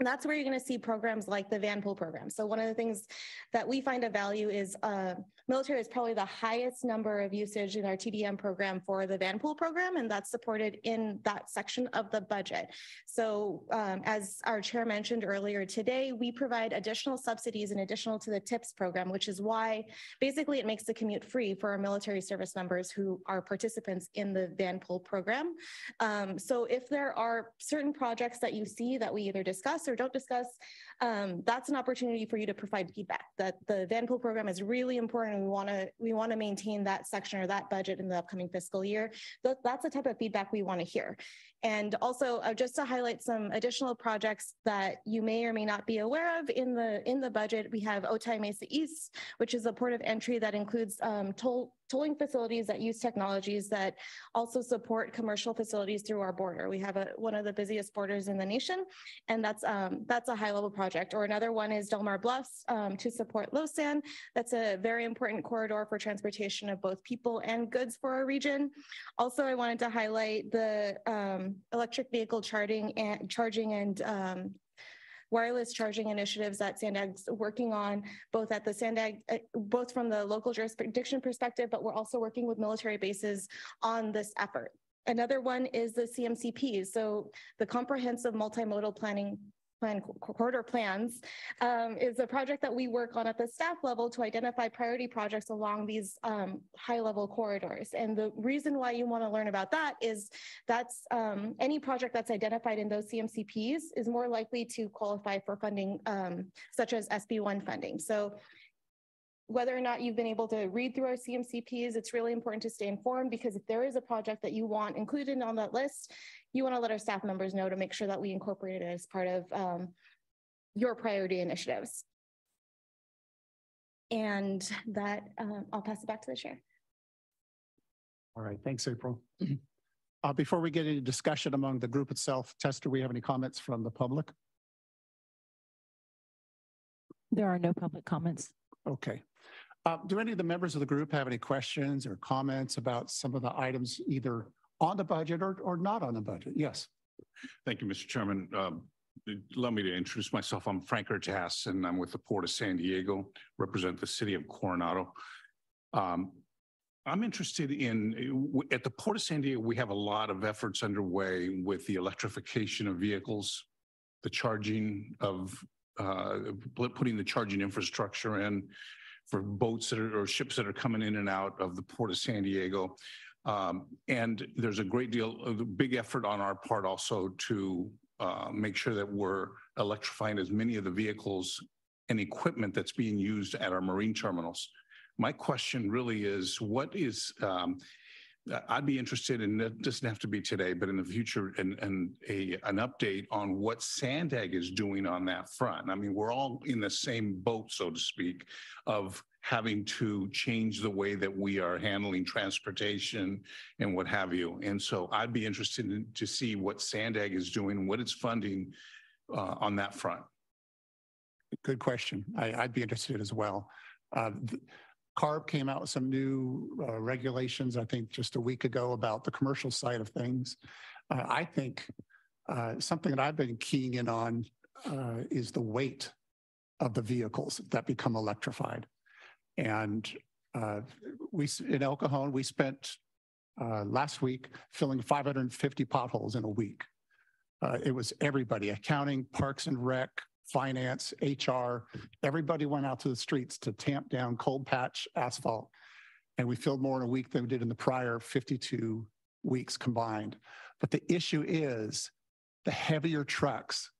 Speaker 4: That's where you're going to see programs like the van pool program. So one of the things that we find of value is uh, military is probably the highest number of usage in our TDM program for the van pool program, and that's supported in that section of the budget. So um, as our chair mentioned earlier today, we provide additional subsidies in additional to the TIPS program, which is why basically it makes the commute free for our military service members who are participants in the van pool program. Um, so if there are certain projects that you see that we either discuss or don't discuss, um, that's an opportunity for you to provide feedback that the van pool program is really important we want to we want to maintain that section or that budget in the upcoming fiscal year. Th that's the type of feedback we want to hear. And also uh, just to highlight some additional projects that you may or may not be aware of in the in the budget, we have Otay Mesa East, which is a port of entry that includes um, toll tolling facilities that use technologies that also support commercial facilities through our border. We have a, one of the busiest borders in the nation, and that's um, that's a high level project. Or another one is Del Mar Bluffs um, to support LOSSAN. That's a very important corridor for transportation of both people and goods for our region. Also, I wanted to highlight the um, electric vehicle charging and charging and um, wireless charging initiatives that Sandag's working on, both at the Sandag, uh, both from the local jurisdiction perspective, but we're also working with military bases on this effort. Another one is the CMCPs, so the Comprehensive Multimodal Planning plan corridor plans um, is a project that we work on at the staff level to identify priority projects along these um, high level corridors. And the reason why you want to learn about that is that's um, any project that's identified in those CMCPs is more likely to qualify for funding um, such as SB1 funding. So whether or not you've been able to read through our CMCPs, it's really important to stay informed because if there is a project that you want included on that list, you want to let our staff members know to make sure that we incorporate it as part of um, your priority initiatives. And that um, I'll pass it back to the chair.
Speaker 1: All right, thanks, April. Uh, before we get into discussion among the group itself, Tester, we have any comments from the public?
Speaker 2: There are no public comments.
Speaker 1: Okay. Uh, do any of the members of the group have any questions or comments about some of the items either on the budget or, or not on the budget? Yes.
Speaker 11: Thank you, Mr. Chairman. Um, allow me to introduce myself. I'm Frank Urtasun, and I'm with the Port of San Diego, represent the city of Coronado. Um, I'm interested in, at the Port of San Diego, we have a lot of efforts underway with the electrification of vehicles, the charging of, uh, putting the charging infrastructure in for boats that are, or ships that are coming in and out of the Port of San Diego. Um, and there's a great deal of big effort on our part also to uh, make sure that we're electrifying as many of the vehicles and equipment that's being used at our marine terminals. My question really is what is, um, I'd be interested in, it doesn't have to be today, but in the future, and, a, an update on what Sandag is doing on that front. I mean, we're all in the same boat, so to speak, of having to change the way that we are handling transportation and what have you. And so I'd be interested in, to see what Sandag is doing, what it's funding uh, on that front.
Speaker 1: Good question. I, would be interested as well. Uh, CARB came out with some new uh, regulations, I think just a week ago about the commercial side of things. Uh, I think uh, something that I've been keying in on uh, is the weight of the vehicles that become electrified. And uh, we in El Cajon, we spent uh, last week filling 550 potholes in a week. Uh, it was everybody, accounting, parks and rec, finance, HR, everybody went out to the streets to tamp down cold patch asphalt. And we filled more in a week than we did in the prior 52 weeks combined. But the issue is the heavier trucks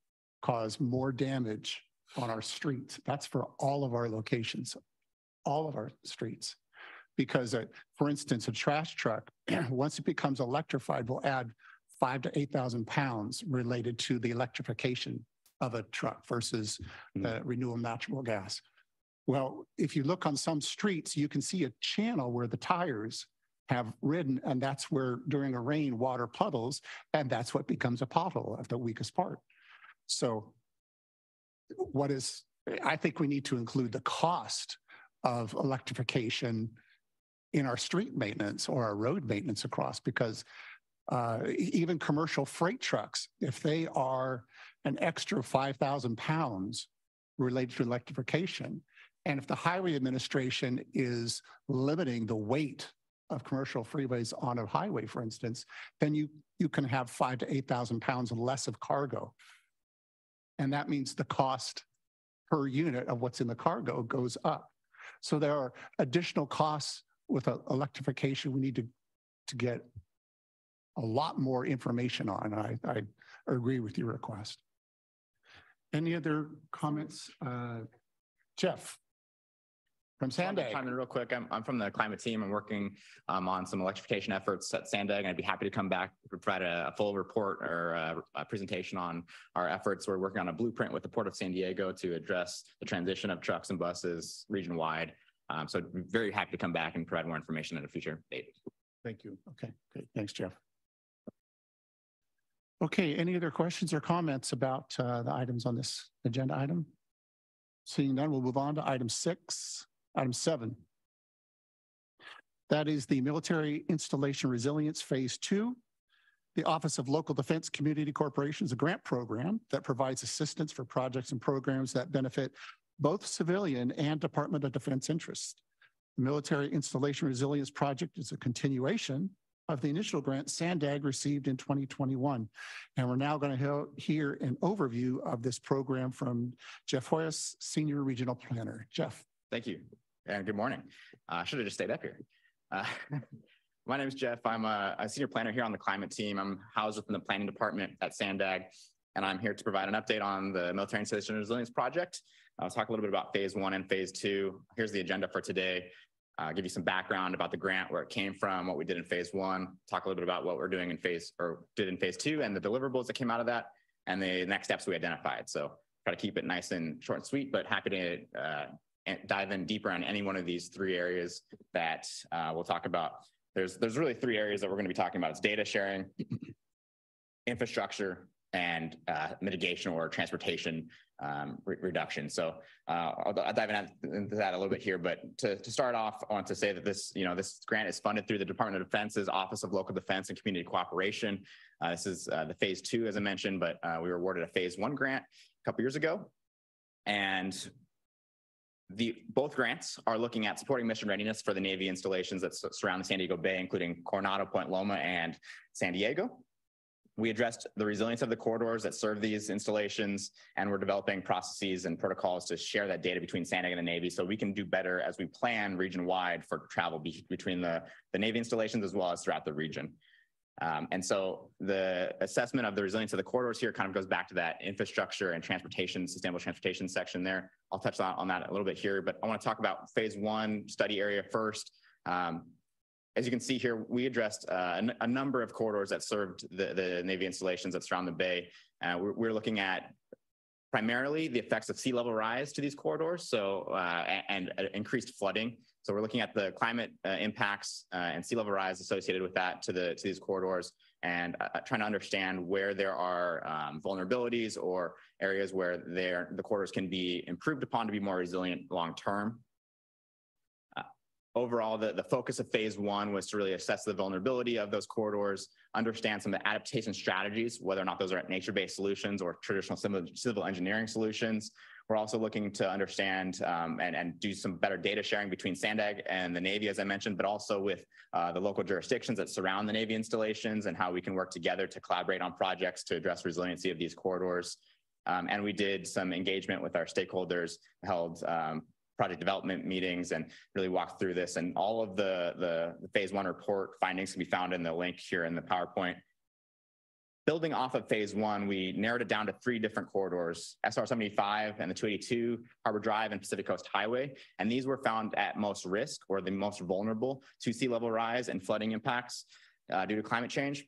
Speaker 1: cause more damage on our streets. That's for all of our locations all of our streets. Because, uh, for instance, a trash truck, once it becomes electrified, will add five to 8,000 pounds related to the electrification of a truck versus uh, renewable natural gas. Well, if you look on some streets, you can see a channel where the tires have ridden, and that's where during a rain, water puddles, and that's what becomes a pothole of the weakest part. So what is, I think we need to include the cost of electrification in our street maintenance or our road maintenance across because uh, even commercial freight trucks, if they are an extra 5,000 pounds related to electrification, and if the highway administration is limiting the weight of commercial freeways on a highway, for instance, then you, you can have five to 8,000 pounds less of cargo. And that means the cost per unit of what's in the cargo goes up. So there are additional costs with uh, electrification we need to, to get a lot more information on. I, I agree with your request. Any other comments? Uh, Jeff? From Sandag.
Speaker 12: Chime in real quick. I'm, I'm from the climate team. I'm working um, on some electrification efforts at Sandag, and I'd be happy to come back to provide a, a full report or a, a presentation on our efforts. We're working on a blueprint with the Port of San Diego to address the transition of trucks and buses region wide. Um, so very happy to come back and provide more information at a future date.
Speaker 1: Thank you. Okay, great. Thanks, Jeff. Okay, any other questions or comments about uh, the items on this agenda item? Seeing none, we'll move on to item six, item seven. That is the Military Installation Resilience Phase Two. The Office of Local Defense Community Cooperations, a grant program that provides assistance for projects and programs that benefit both civilian and Department of Defense interests. The Military Installation Resilience Project is a continuation of the initial grant Sandag received in 2021. And we're now going to hear an overview of this program from Jeff Hoyas, Senior Regional Planner. Jeff.
Speaker 12: Thank you. And good morning. Uh, I should have just stayed up here. Uh, my name is Jeff. I'm a, a, senior planner here on the climate team. I'm housed within the planning department at Sandag, and I'm here to provide an update on the Military Installation Resilience Project. I'll talk a little bit about phase one and phase two. Here's the agenda for today. Uh, give you some background about the grant, where it came from, what we did in phase one, talk a little bit about what we're doing in phase or did in phase two and the deliverables that came out of that and the next steps we identified. So try to keep it nice and short and sweet, but happy to uh, dive in deeper on any one of these three areas that uh, we'll talk about. There's, there's really three areas that we're going to be talking about. It's data sharing, infrastructure, and uh, mitigation or transportation um, re reduction. So uh, I'll, I'll, dive into that a little bit here. But to, to start off, I want to say that this, you know, this grant is funded through the Department of Defense's Office of Local Defense and Community Cooperation. Uh, this is uh, the phase two, as I mentioned, but uh, we were awarded a phase one grant a couple years ago. And the both grants are looking at supporting mission readiness for the Navy installations that surround the San Diego Bay, including Coronado, Point Loma, and San Diego. We addressed the resilience of the corridors that serve these installations, and we're developing processes and protocols to share that data between SANDAG and the Navy so we can do better as we plan region-wide for travel be between the, the Navy installations as well as throughout the region. Um, and so the assessment of the resilience of the corridors here kind of goes back to that infrastructure and transportation, sustainable transportation section there. I'll touch on, on that a little bit here, but I want to talk about phase one study area first. Um, as you can see here, we addressed uh, a, number of corridors that served the, the Navy installations that surround the Bay. Uh, we're, we're, looking at primarily the effects of sea level rise to these corridors, so uh, and, and increased flooding. So we're looking at the climate uh, impacts uh, and sea level rise associated with that to the to these corridors, and uh, trying to understand where there are um, vulnerabilities or areas where the corridors can be improved upon to be more resilient long term overall, the, the focus of phase one was to really assess the vulnerability of those corridors, understand some of the adaptation strategies, whether or not those are nature-based solutions or traditional civil, civil engineering solutions. We're also looking to understand um, and, and do some better data sharing between SANDAG and the Navy, as I mentioned, but also with uh, the local jurisdictions that surround the Navy installations and how we can work together to collaborate on projects to address resiliency of these corridors. Um, and we did some engagement with our stakeholders, held um, project development meetings and really walked through this. And all of the, the, the phase one report findings can be found in the link here in the PowerPoint. Building off of phase one, we narrowed it down to three different corridors, SR 75 and the 282, Harbor Drive and Pacific Coast Highway. And these were found at most risk or the most vulnerable to sea level rise and flooding impacts uh, due to climate change.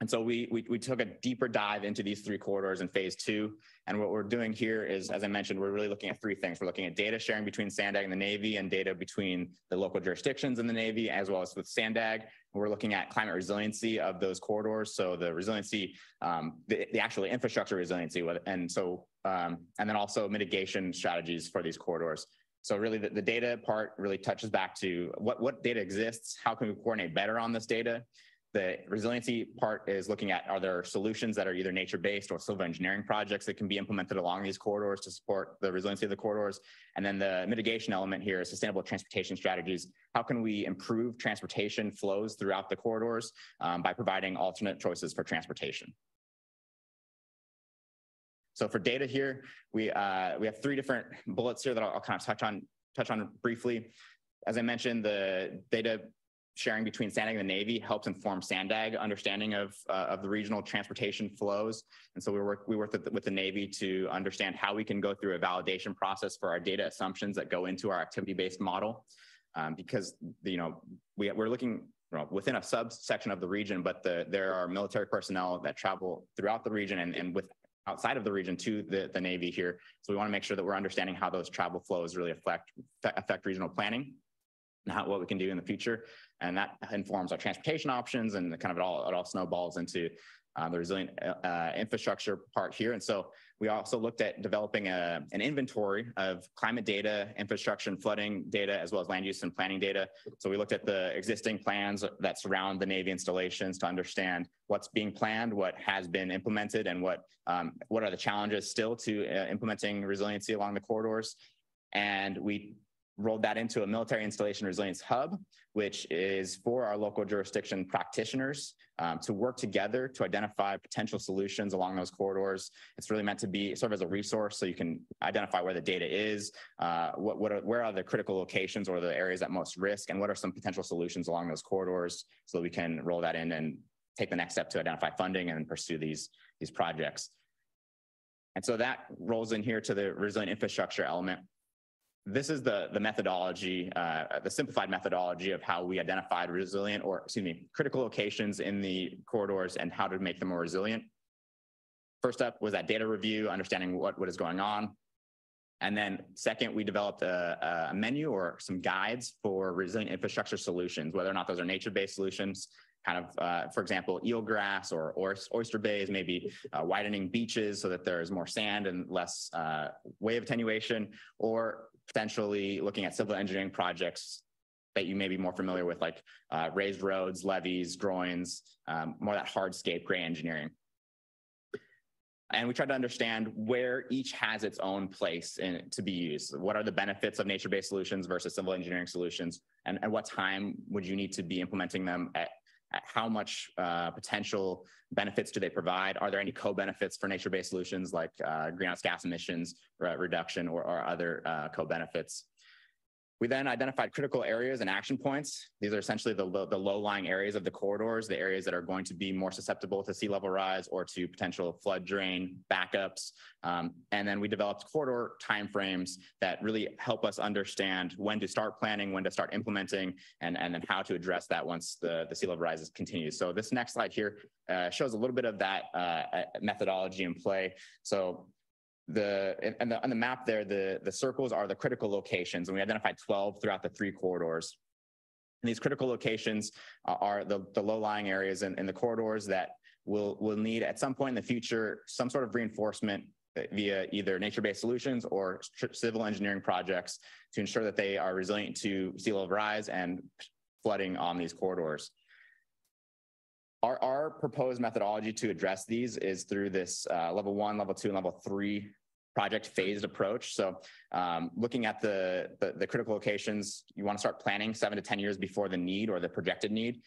Speaker 12: And so we, we, we took a deeper dive into these three corridors in phase two. And what we're doing here is, as I mentioned, we're really looking at three things. We're looking at data sharing between Sandag and the Navy and data between the local jurisdictions in the Navy, as well as with Sandag. We're looking at climate resiliency of those corridors. So the resiliency, um, the, the actual infrastructure resiliency, and so, um, and then also mitigation strategies for these corridors. So really the, the data part really touches back to what, what data exists, how can we coordinate better on this data, the resiliency part is looking at are there solutions that are either nature-based or civil engineering projects that can be implemented along these corridors to support the resiliency of the corridors. And then the mitigation element here is sustainable transportation strategies. How can we improve transportation flows throughout the corridors um, by providing alternate choices for transportation? So for data here, we uh, we have three different bullets here that I'll, I'll kind of touch on touch on briefly. As I mentioned, the data sharing between Sandag and the Navy helps inform Sandag understanding of, uh, of the regional transportation flows. And so we work, we work with the, with the Navy to understand how we can go through a validation process for our data assumptions that go into our activity-based model. Um, because, you know, we, we're looking well, within a subsection of the region, but the, there are military personnel that travel throughout the region and, and with outside of the region to the, the Navy here. So we want to make sure that we're understanding how those travel flows really affect, affect regional planning what we can do in the future. And that informs our transportation options and kind of it all, it all snowballs into uh, the resilient uh, uh, infrastructure part here. And so we also looked at developing a, an inventory of climate data, infrastructure and flooding data, as well as land use and planning data. So we looked at the existing plans that surround the Navy installations to understand what's being planned, what has been implemented, and what, um, what are the challenges still to uh, implementing resiliency along the corridors. And we rolled that into a military installation resilience hub, which is for our local jurisdiction practitioners um, to work together to identify potential solutions along those corridors. It's really meant to be serve as a resource so you can identify where the data is, uh, what, what are, where are the critical locations or the areas at most risk, and what are some potential solutions along those corridors so that we can roll that in and take the next step to identify funding and pursue these, these projects. And so that rolls in here to the resilient infrastructure element this is the, the methodology, uh, the simplified methodology of how we identified resilient or, excuse me, critical locations in the corridors and how to make them more resilient. First up was that data review, understanding what, what is going on. And then second, we developed a, a menu or some guides for resilient infrastructure solutions, whether or not those are nature-based solutions, kind of, uh, for example, eelgrass or, or oyster bays, maybe uh, widening beaches so that there's more sand and less uh, wave attenuation, or potentially looking at civil engineering projects that you may be more familiar with, like uh, raised roads, levees, groins, um, more that hardscape gray engineering. And we tried to understand where each has its own place in, to be used. What are the benefits of nature-based solutions versus civil engineering solutions? And at what time would you need to be implementing them at, at how much uh, potential benefits do they provide? Are there any co-benefits for nature-based solutions like uh, greenhouse gas emissions reduction or, or other uh, co-benefits? We then identified critical areas and action points. These are essentially the, the low-lying areas of the corridors, the areas that are going to be more susceptible to sea level rise or to potential flood drain backups. Um, and then we developed corridor timeframes that really help us understand when to start planning, when to start implementing, and, and then how to address that once the, the sea level rises continues. So this next slide here uh, shows a little bit of that uh, methodology in play. So the and the on the map there, the the circles are the critical locations, and we identified 12 throughout the three corridors. And these critical locations uh, are the, the low-lying areas in the corridors that will will need at some point in the future some sort of reinforcement uh, via either nature-based solutions or civil engineering projects to ensure that they are resilient to sea level rise and flooding on these corridors. Our, our proposed methodology to address these is through this uh, level one, level two, and level three project phased approach. So um, looking at the, the, the critical locations, you want to start planning seven to 10 years before the need or the projected need.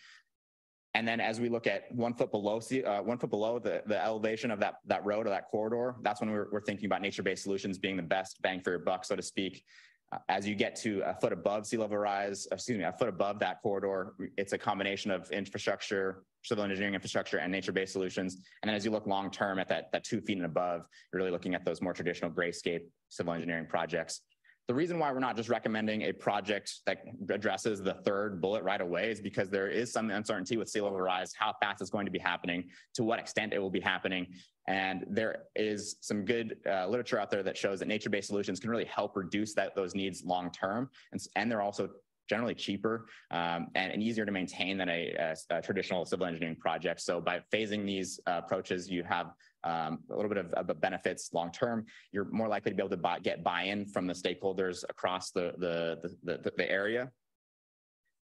Speaker 12: And then as we look at one foot below, uh, one foot below the, the elevation of that, that road or that corridor, that's when we're, we're thinking about nature-based solutions being the best bang for your buck, so to speak. Uh, As you get to a foot above sea level rise, excuse me, a foot above that corridor, it's a combination of infrastructure, civil engineering infrastructure and nature-based solutions. And then as you look long-term at that, that two feet and above, you're really looking at those more traditional grayscape civil engineering projects. The reason why we're not just recommending a project that addresses the third bullet right away is because there is some uncertainty with sea level rise, how fast it's going to be happening, to what extent it will be happening. And there is some good uh, literature out there that shows that nature-based solutions can really help reduce that those needs long-term. And, and they're also generally cheaper um, and, and easier to maintain than a, a- a traditional civil engineering project. So by phasing these uh, approaches, you have um, a little bit of, of benefits long term. You're more likely to be able to buy, get buy-in from the stakeholders across the the the, the, the area.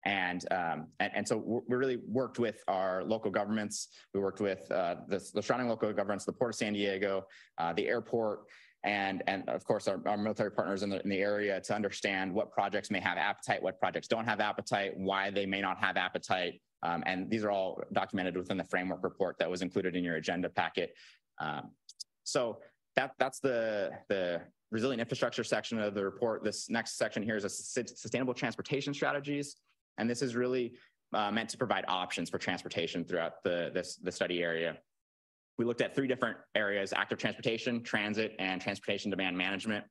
Speaker 12: And, um, and and so we really worked with our local governments. We worked with uh, the, the surrounding local governments, the Port of San Diego, uh, the airport, and and of course our, our military partners in the in the area to understand what projects may have appetite, what projects don't have appetite, why they may not have appetite. Um, and these are all documented within the framework report that was included in your agenda packet. Um, so that that's the the resilient infrastructure section of the report. This next section here is a sustainable transportation strategies, and this is really uh, meant to provide options for transportation throughout the this the study area. We looked at three different areas: active transportation, transit, and transportation demand management.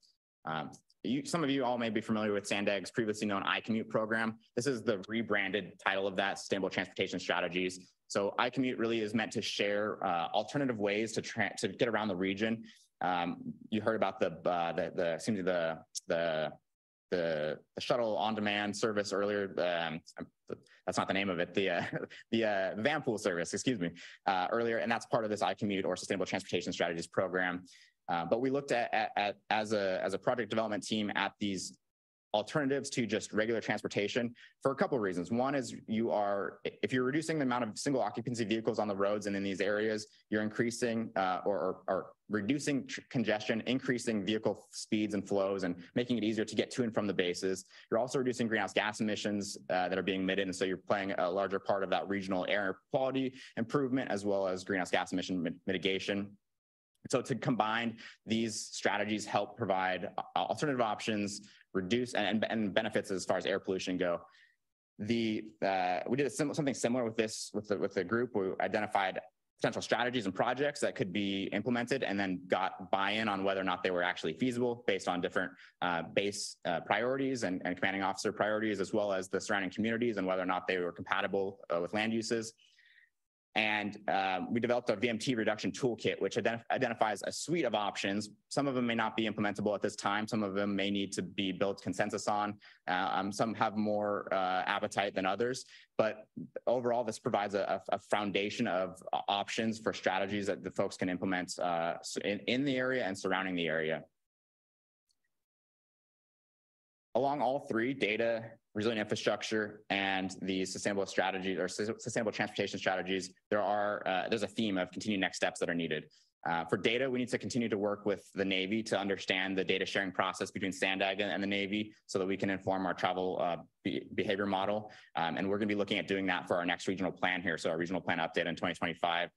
Speaker 12: Um, you, some of you all may be familiar with Sandag's previously known iCommute program. This is the rebranded title of that, Sustainable Transportation Strategies. So iCommute really is meant to share uh, alternative ways to to get around the region. Um, you heard about the uh, the the the the the, the shuttle on demand service earlier. Um, that's not the name of it. The uh, the uh, van pool service, excuse me, uh, earlier, and that's part of this iCommute or Sustainable Transportation Strategies program. Uh, but we looked at, at, at as a as a project development team at these alternatives to just regular transportation for a couple of reasons. One is you are, if you're reducing the amount of single occupancy vehicles on the roads and in these areas, you're increasing uh, or, or, reducing congestion, increasing vehicle speeds and flows, and making it easier to get to and from the bases. You're also reducing greenhouse gas emissions uh, that are being emitted, and so you're playing a larger part of that regional air quality improvement as well as greenhouse gas emission mit- mitigation. So to combine these strategies help provide uh, alternative options, reduce and, and benefits as far as air pollution go. The uh, we did sim- something similar with this with the with the group. We identified potential strategies and projects that could be implemented, and then got buy-in on whether or not they were actually feasible based on different uh, base uh, priorities and, and commanding officer priorities, as well as the surrounding communities and whether or not they were compatible uh, with land uses. And um, we developed a VMT reduction toolkit, which identif identifies a suite of options. Some of them may not be implementable at this time. Some of them may need to be built consensus on. Uh, um, some have more uh, appetite than others. But overall, this provides a, a foundation of options for strategies that the folks can implement uh, in, in the area and surrounding the area. Along all three, data, resilient infrastructure, and the sustainable strategies or sustainable transportation strategies, there are uh, there's a theme of continued next steps that are needed. Uh, for data, we need to continue to work with the Navy to understand the data sharing process between Sandag and the Navy so that we can inform our travel uh, be- behavior model. Um, and we're going to be looking at doing that for our next regional plan here. So our regional plan update in 2025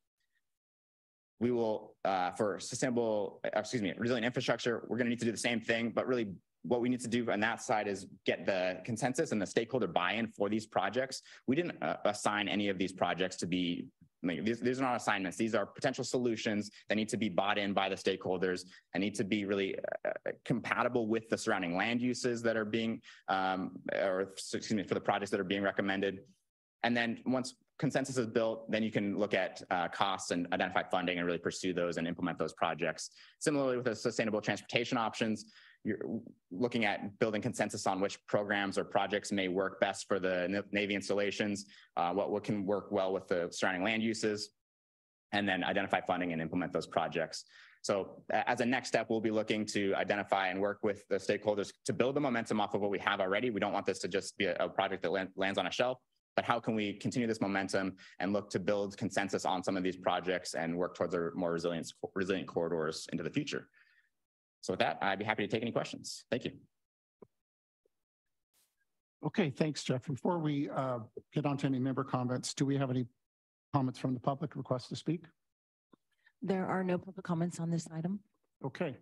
Speaker 12: we will uh, for sustainable uh, excuse me resilient infrastructure we're going to need to do the same thing but really what we need to do on that side is get the consensus and the stakeholder buy-in for these projects. We didn't uh, assign any of these projects to be like, these, these are not assignments. These are potential solutions that need to be bought in by the stakeholders and need to be really uh, compatible with the surrounding land uses that are being um, or excuse me for the projects that are being recommended. And then once consensus is built, then you can look at uh, costs and identify funding and really pursue those and implement those projects. Similarly, with the sustainable transportation options, you're looking at building consensus on which programs or projects may work best for the Navy installations, uh, what, what can work well with the surrounding land uses, and then identify funding and implement those projects. So as a next step, we'll be looking to identify and work with the stakeholders to build the momentum off of what we have already. We don't want this to just be a, a project that land, lands on a shelf but how can we continue this momentum and look to build consensus on some of these projects and work towards a more resilient, resilient corridors into the future. So with that, I'd be happy to take any questions. Thank you.
Speaker 1: Okay, thanks, Jeff. Before we uh, get on to any member comments, do we have any comments from the public request to speak?
Speaker 2: There are no public comments on this item.
Speaker 1: Okay.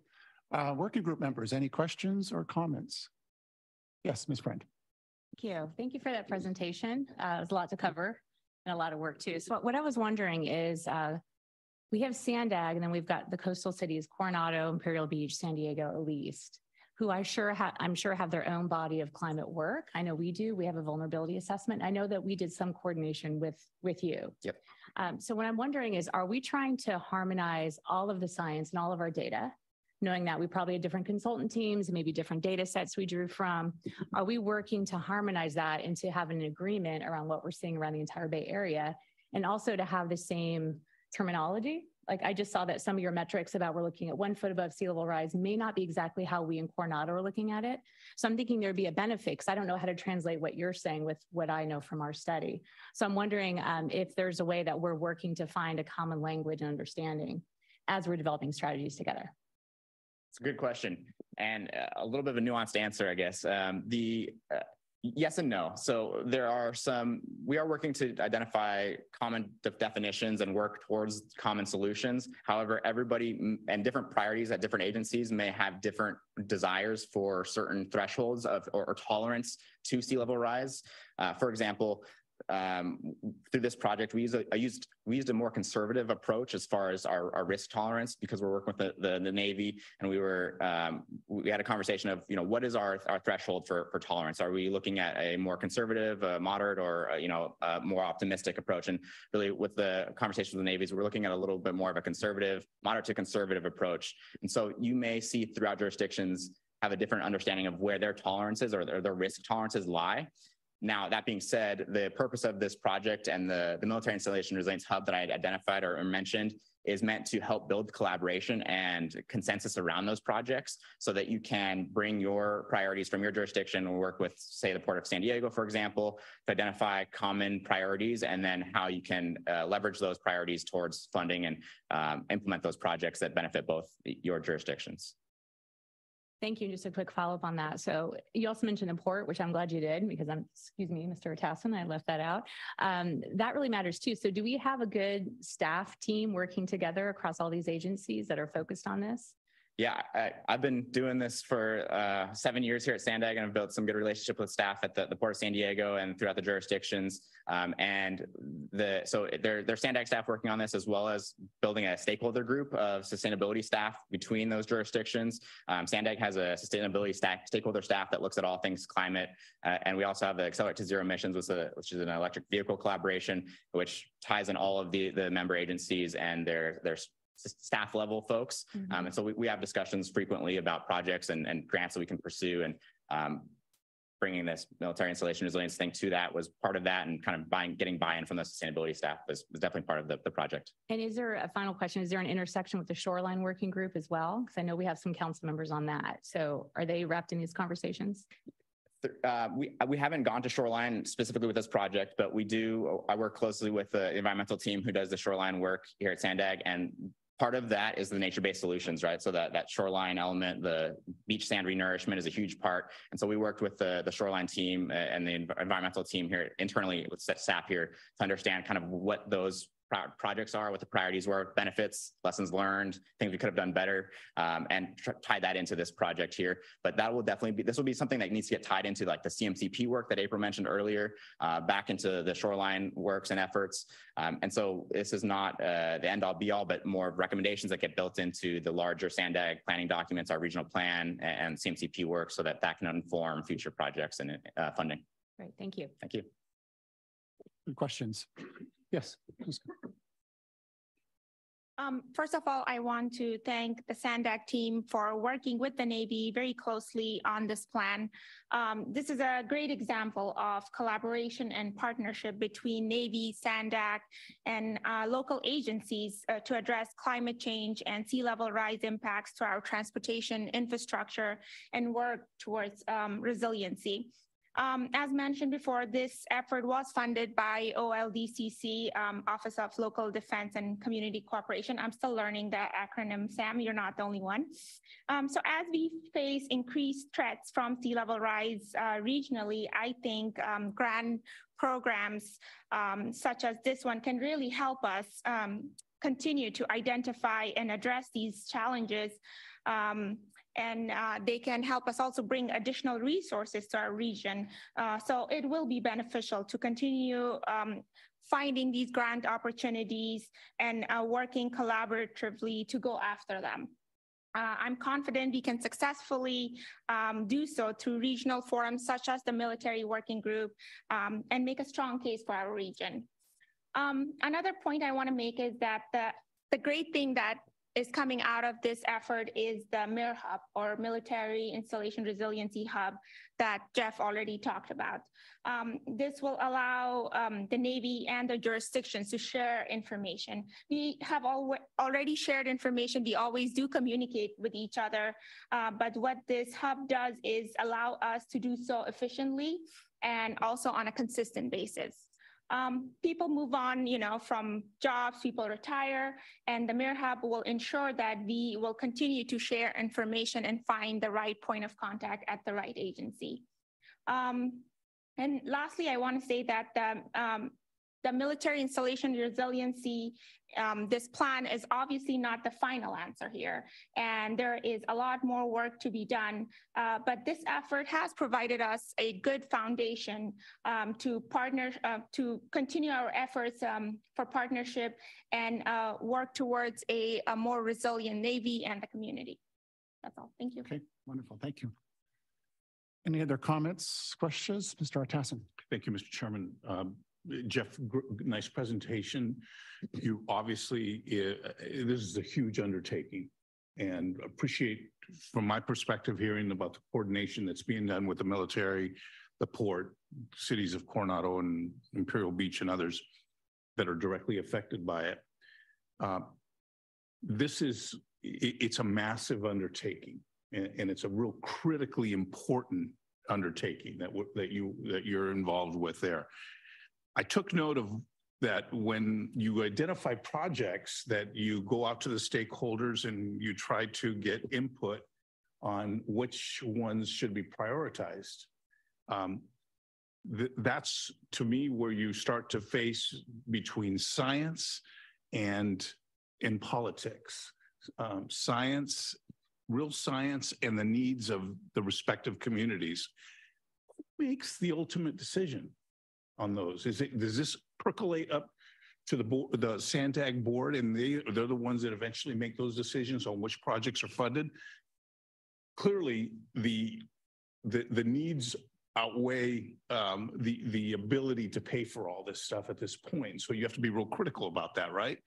Speaker 1: Uh, Working group members, any questions or comments? Yes, Ms. Friend.
Speaker 7: Thank you. Thank you for that presentation. Uh, it was a lot to cover and a lot of work too. So what I was wondering is, uh, we have Sandag and then we've got the coastal cities, Coronado, Imperial Beach, San Diego, at least, who I sure ha- I'm sure have their own body of climate work. I know we do. We have a vulnerability assessment. I know that we did some coordination with with you.
Speaker 12: Yep.
Speaker 7: Um, so what I'm wondering is, are we trying to harmonize all of the science and all of our data? Knowing that we probably had different consultant teams, and maybe different data sets we drew from, are we working to harmonize that and to have an agreement around what we're seeing around the entire Bay Area, and also to have the same terminology? Like I just saw that some of your metrics about we're looking at one foot above sea level rise may not be exactly how we in Coronado are looking at it. So I'm thinking there'd be a benefit because I don't know how to translate what you're saying with what I know from our study. So I'm wondering um, if there's a way that we're working to find a common language and understanding as we're developing strategies together.
Speaker 12: It's a good question and a little bit of a nuanced answer, I guess. Um, the uh, yes and no. So there are some. We are working to identify common de- definitions and work towards common solutions. However, everybody mm, and different priorities at different agencies may have different desires for certain thresholds of or, or tolerance to sea level rise. Uh, for example, um, through this project, we used a, I used we used a more conservative approach as far as our, our risk tolerance because we're working with the, the, the Navy and we were um, we had a conversation of you know what is our our threshold for for tolerance? Are we looking at a more conservative, uh, moderate, or uh, you know a more optimistic approach? And really, with the conversation with the navies, we're looking at a little bit more of a conservative, moderate to conservative approach. And so you may see throughout jurisdictions have a different understanding of where their tolerances or their, their risk tolerances lie. Now, that being said, the purpose of this project and the, the Military Installation Resilience Hub that I identified or, or mentioned is meant to help build collaboration and consensus around those projects so that you can bring your priorities from your jurisdiction and work with, say, the Port of San Diego, for example, to identify common priorities and then how you can uh, leverage those priorities towards funding and um, implement those projects that benefit both your jurisdictions.
Speaker 7: Thank you. Just a quick follow up on that. So you also mentioned the port, which I'm glad you did because I'm, excuse me, Mr. Tassin, I left that out. Um, that really matters too. So do we have a good staff team working together across all these agencies that are focused on this?
Speaker 12: Yeah, I, have been doing this for uh, seven years here at Sandag, and I've built some good relationship with staff at the, the Port of San Diego and throughout the jurisdictions. Um, and the so they're they're Sandag staff working on this as well as building a stakeholder group of sustainability staff between those jurisdictions. Um, Sandag has a sustainability staff, stakeholder staff that looks at all things climate, uh, and we also have the Accelerate to Zero Emissions, which is, a, which is an electric vehicle collaboration, which ties in all of the the member agencies and their their staff level folks. Mm-hmm. Um, and so we, we have discussions frequently about projects and, and grants that we can pursue and um, bringing this military installation resilience thing to that was part of that and kind of buying, getting buy-in from the sustainability staff was, was definitely part of the, the project.
Speaker 7: And is there a final question? Is there an intersection with the shoreline working group as well? Because I know we have some council members on that. So are they wrapped in these conversations?
Speaker 12: Uh, we we haven't gone to shoreline specifically with this project, but we do. I work closely with the environmental team who does the shoreline work here at Sandag, and part of that is the nature-based solutions, right? So that that shoreline element, the beach sand renourishment is a huge part. And so we worked with the, the shoreline team uh, and the environmental team here internally with SAP here to understand kind of what those projects are, what the priorities were, benefits, lessons learned, things we could have done better, um, and tr- tie that into this project here. But that will definitely be, this will be something that needs to get tied into like the CMCP work that April mentioned earlier, uh, back into the shoreline works and efforts. Um, and so this is not uh, the end all be all, but more recommendations that get built into the larger SANDAG planning documents, our regional plan and CMCP work so that that can inform future projects and uh, funding.
Speaker 7: Great, thank you.
Speaker 12: Thank you.
Speaker 1: Good questions. Yes.
Speaker 9: Um, first of all, I want to thank the SANDAG team for working with the Navy very closely on this plan. Um, this is a great example of collaboration and partnership between Navy, SANDAG, and uh, local agencies uh, to address climate change and sea level rise impacts to our transportation infrastructure and work towards um, resiliency. Um, as mentioned before, this effort was funded by OLDCC, um, Office of Local Defense and Community Cooperation. I'm still learning that acronym, Sam, you're not the only one. Um, so as we face increased threats from sea level rise uh, regionally, I think um, grant programs um, such as this one can really help us um, continue to identify and address these challenges um, and uh, they can help us also bring additional resources to our region. Uh, so it will be beneficial to continue um, finding these grant opportunities and uh, working collaboratively to go after them. Uh, I'm confident we can successfully um, do so through regional forums such as the Military Working Group um, and make a strong case for our region. Um, another point I want to make is that the, the great thing that is coming out of this effort is the MIR Hub or Military Installation Resiliency Hub that Jeff already talked about. Um, this will allow um, the Navy and the jurisdictions to share information. We have al already shared information. We always do communicate with each other. Uh, but what this hub does is allow us to do so efficiently and also on a consistent basis um, people move on, you know, from jobs, people retire, and the MIR Hub will ensure that we will continue to share information and find the right point of contact at the right agency. Um, and lastly, I want to say that the, um, the military installation resiliency um, this plan is obviously not the final answer here, and there is a lot more work to be done. Uh, but this effort has provided us a good foundation um, to partner, uh, to continue our efforts um, for partnership and uh, work towards a, a, more resilient Navy and the community. That's all. Thank you.
Speaker 1: Okay, wonderful. Thank you. Any other comments, questions? Mr. Urtasun.
Speaker 11: Thank you, Mr. Chairman. Um, Jeff, nice presentation. You obviously, uh, this is a huge undertaking and appreciate from my perspective hearing about the coordination that's being done with the military, the port, cities of Coronado and Imperial Beach and others that are directly affected by it. Uh, this is, it, it's a massive undertaking and, and, it's a real critically important undertaking that, that you, that you're involved with there. I took note of that when you identify projects that you go out to the stakeholders and you try to get input on which ones should be prioritized. Um, th that's to me where you start to face between science and in politics. Um, science, real science, and the needs of the respective communities. Makes the ultimate decision? On those? Is it, does this percolate up to the board, the SANDAG board and they, they're the ones that eventually make those decisions on which projects are funded? Clearly, the, the, the needs outweigh um, the, the ability to pay for all this stuff at this point. So you have to be real critical about that, right?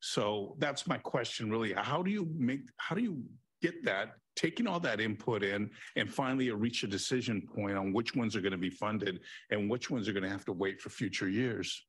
Speaker 11: So that's my question really. How do you make, how do you get that, taking all that input in and finally reach a decision point on which ones are going to be funded and which ones are going to have to wait for future years?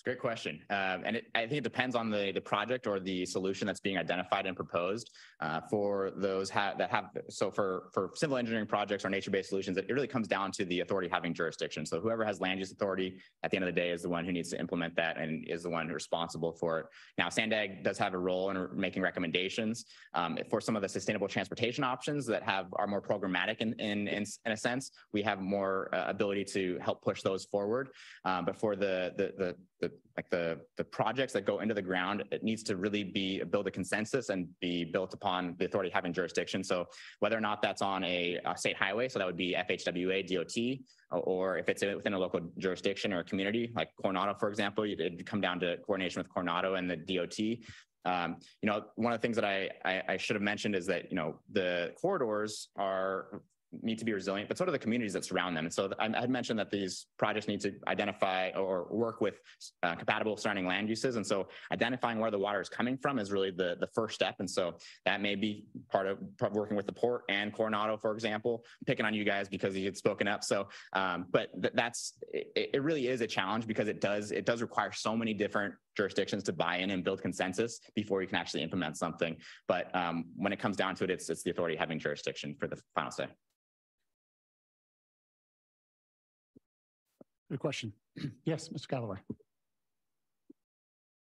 Speaker 12: It's a great question. Um, and it, I think it depends on the, the project or the solution that's being identified and proposed uh, for those ha that have, so for, for civil engineering projects or nature-based solutions, it, it really comes down to the authority having jurisdiction. So whoever has land use authority at the end of the day is the one who needs to implement that and is the one responsible for it. Now, SANDAG does have a role in making recommendations um, for some of the sustainable transportation options that have are more programmatic in, in, in, in a sense. We have more uh, ability to help push those forward. Um, but for the, the, the, the like the the projects that go into the ground, it needs to really be build a consensus and be built upon the authority having jurisdiction. So whether or not that's on a, a state highway, so that would be FHWA, DOT, or if it's within a local jurisdiction or a community, like Coronado, for example, it'd come down to coordination with Coronado and the DOT. Um, you know, one of the things that I, I, I should have mentioned is that you know the corridors are need to be resilient, but so do the communities that surround them. And so I had mentioned that these projects need to identify or work with uh, compatible surrounding land uses. And so identifying where the water is coming from is really the, the first step. And so that may be part of, working with the port and Coronado, for example, picking on you guys because you had spoken up. So, um, but th that's, it, it really is a challenge because it does, it does require so many different jurisdictions to buy in and build consensus before you can actually implement something. But um, when it comes down to it, it's, it's the authority having jurisdiction for the final say.
Speaker 1: Good question. Yes, Mr. Galloway.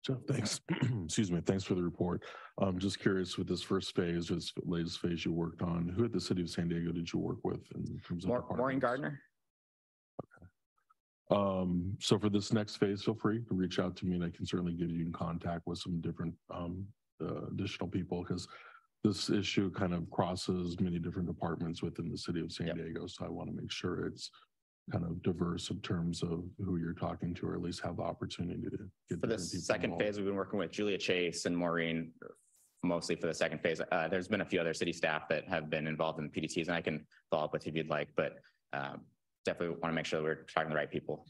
Speaker 13: So thanks. Excuse me. Thanks for the report. I'm just curious with this first phase, this latest phase you worked on, who at the city of San Diego did you work with in terms of
Speaker 12: Maureen Gardner?
Speaker 13: Okay. Um, so for this next phase, feel free to reach out to me and I can certainly give you in contact with some different um, uh, additional people because this issue kind of crosses many different departments within the city of San
Speaker 12: Yep.
Speaker 13: Diego. So I want to make sure it's kind of diverse in terms of who you're talking to, or at least have the opportunity to get.
Speaker 12: For this second
Speaker 13: involved.
Speaker 12: phase, we've been working with Julia Chase and Maureen mostly for the second phase. Uh, there's been a few other city staff that have been involved in the PDTs and I can follow up with you if you'd like, but um, definitely want to make sure that we're talking to the right people.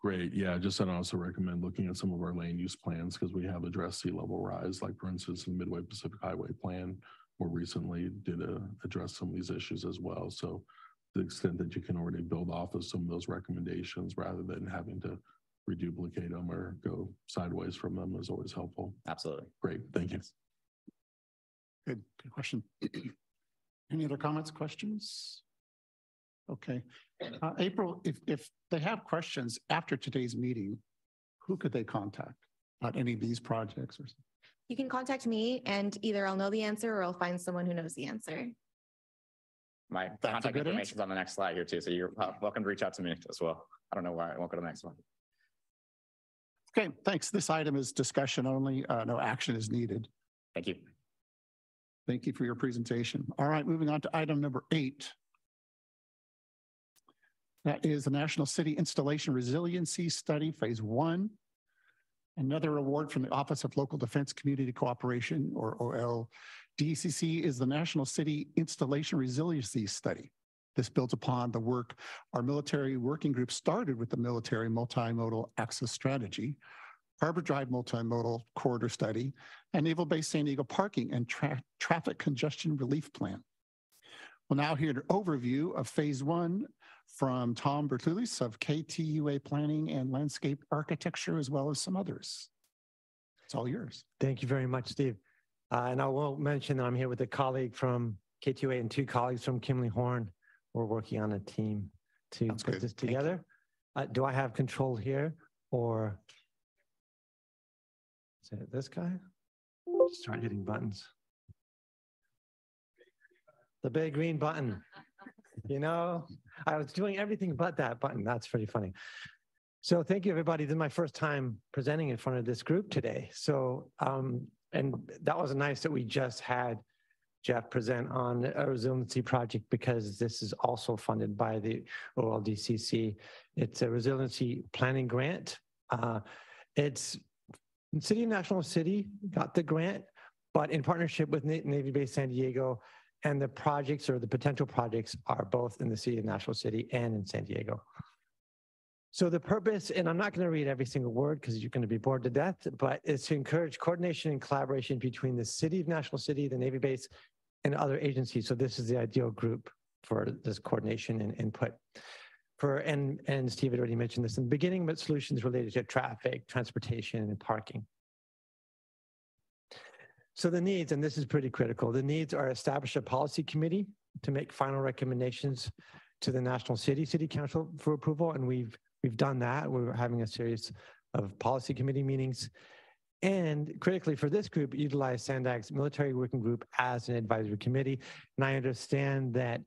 Speaker 13: Great. Yeah, just I'd also recommend looking at some of our land use plans because we have addressed sea level rise, like for instance, the Midway Pacific Highway Plan more recently did uh, address some of these issues as well. So the extent that you can already build off of some of those recommendations rather than having to reduplicate them or go sideways from them is always helpful.
Speaker 12: Absolutely.
Speaker 13: Great. Thank you.
Speaker 1: Good, good question. Any other comments, questions? Okay, uh, April, if, if they have questions after today's meeting, who could they contact about any of these projects or? Something?
Speaker 4: You can contact me and either I'll know the answer or I'll find someone who knows the answer.
Speaker 12: My
Speaker 1: a
Speaker 12: contact information is on the next slide here too, so you're wel- welcome to reach out to me as well. I don't know why I won't go to the next one.
Speaker 1: Okay, thanks. This item is discussion only. Uh, no action is needed.
Speaker 12: Thank you.
Speaker 1: Thank you for your presentation. All right, moving on to item number eight. That is the National City Installation Resiliency Study, Phase One. Another award from the Office of Local Defense Community Cooperation, or OL. DCC is the National City Installation Resiliency Study. This builds upon the work our military working group started with the Military Multimodal Access Strategy, Harbor Drive Multimodal Corridor Study, and Naval Base San Diego Parking and Tra- Traffic Congestion Relief Plan. We'll now hear an overview of Phase One from Tom Bertulis of KTUA Planning and Landscape Architecture, as well as some others. It's all yours.
Speaker 14: Thank you very much, Steve. Uh, and I won't mention that I'm here with a colleague from KTUA and two colleagues from Kimley Horn. We're working on a team to
Speaker 1: Sounds
Speaker 14: put
Speaker 1: good.
Speaker 14: this together. Uh, do I have control here or? Is it this guy? Just start hitting buttons. The big green button. You know, I was doing everything but that button. That's pretty funny. So thank you, everybody. This is my first time presenting in front of this group today. So, um, and that was nice that we just had Jeff present on a resiliency project because this is also funded by the OLDCC. It's a resiliency planning grant. Uh, it's City of National City got the grant, but in partnership with Navy Base San Diego, and the projects or the potential projects are both in the City of National City and in San Diego. So the purpose, and I'm not going to read every single word because you're going to be bored to death, but it's to encourage coordination and collaboration between the City of National City, the Navy base, and other agencies. So this is the ideal group for this coordination and input. For and and Steve had already mentioned this in the beginning, but solutions related to traffic, transportation, and parking. So the needs, and this is pretty critical, the needs are establish a policy committee to make final recommendations to the National City City Council for approval, and we've we've done that. We're having a series of policy committee meetings. And critically for this group, utilize Sandag's military working group as an advisory committee. And I understand that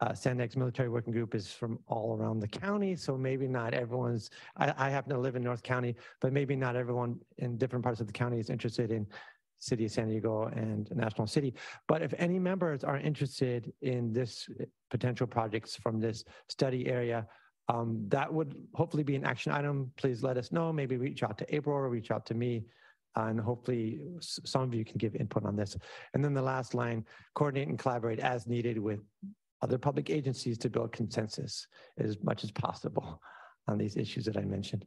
Speaker 14: uh, Sandag's military working group is from all around the county, so maybe not everyone's. I, I happen to live in North County, but maybe not everyone in different parts of the county is interested in City of San Diego and National City. But if any members are interested in this potential projects from this study area, um, that would hopefully be an action item. Please let us know. Maybe reach out to April or reach out to me. And hopefully some of you can give input on this. And then the last line, coordinate and collaborate as needed with other public agencies to build consensus as much as possible on these issues that I mentioned.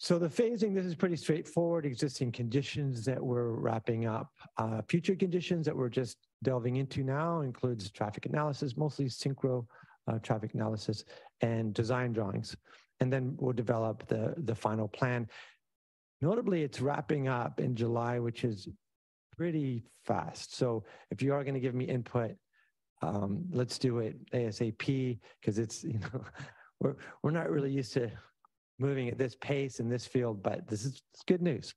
Speaker 14: So the phasing, this is pretty straightforward, existing conditions that we're wrapping up. Uh, future conditions that we're just delving into now includes traffic analysis, mostly synchro uh, traffic analysis and design drawings. And then we'll develop the, the final plan. Notably, it's wrapping up in July, which is pretty fast. So if you are going to give me input, um, let's do it ASAP because it's, you know, we're, we're not really used to moving at this pace in this field, but this is good news.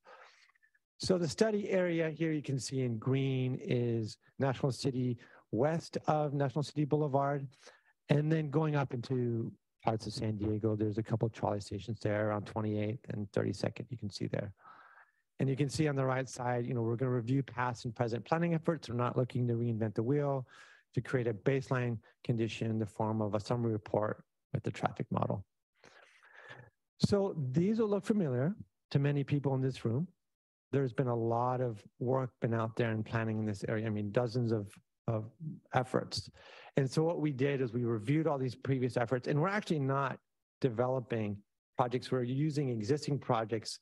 Speaker 14: So the study area here you can see in green is National City west of National City Boulevard. And then going up into parts of San Diego, there's a couple of trolley stations there on 28th and 32nd, you can see there. And you can see on the right side, you know, we're going to review past and present planning efforts. We're not looking to reinvent the wheel to create a baseline condition in the form of a summary report with the traffic model. So these will look familiar to many people in this room. There's been a lot of work been out there in planning in this area. I mean, dozens of, of efforts. And so what we did is we reviewed all these previous efforts and we're actually not developing projects. We're using existing projects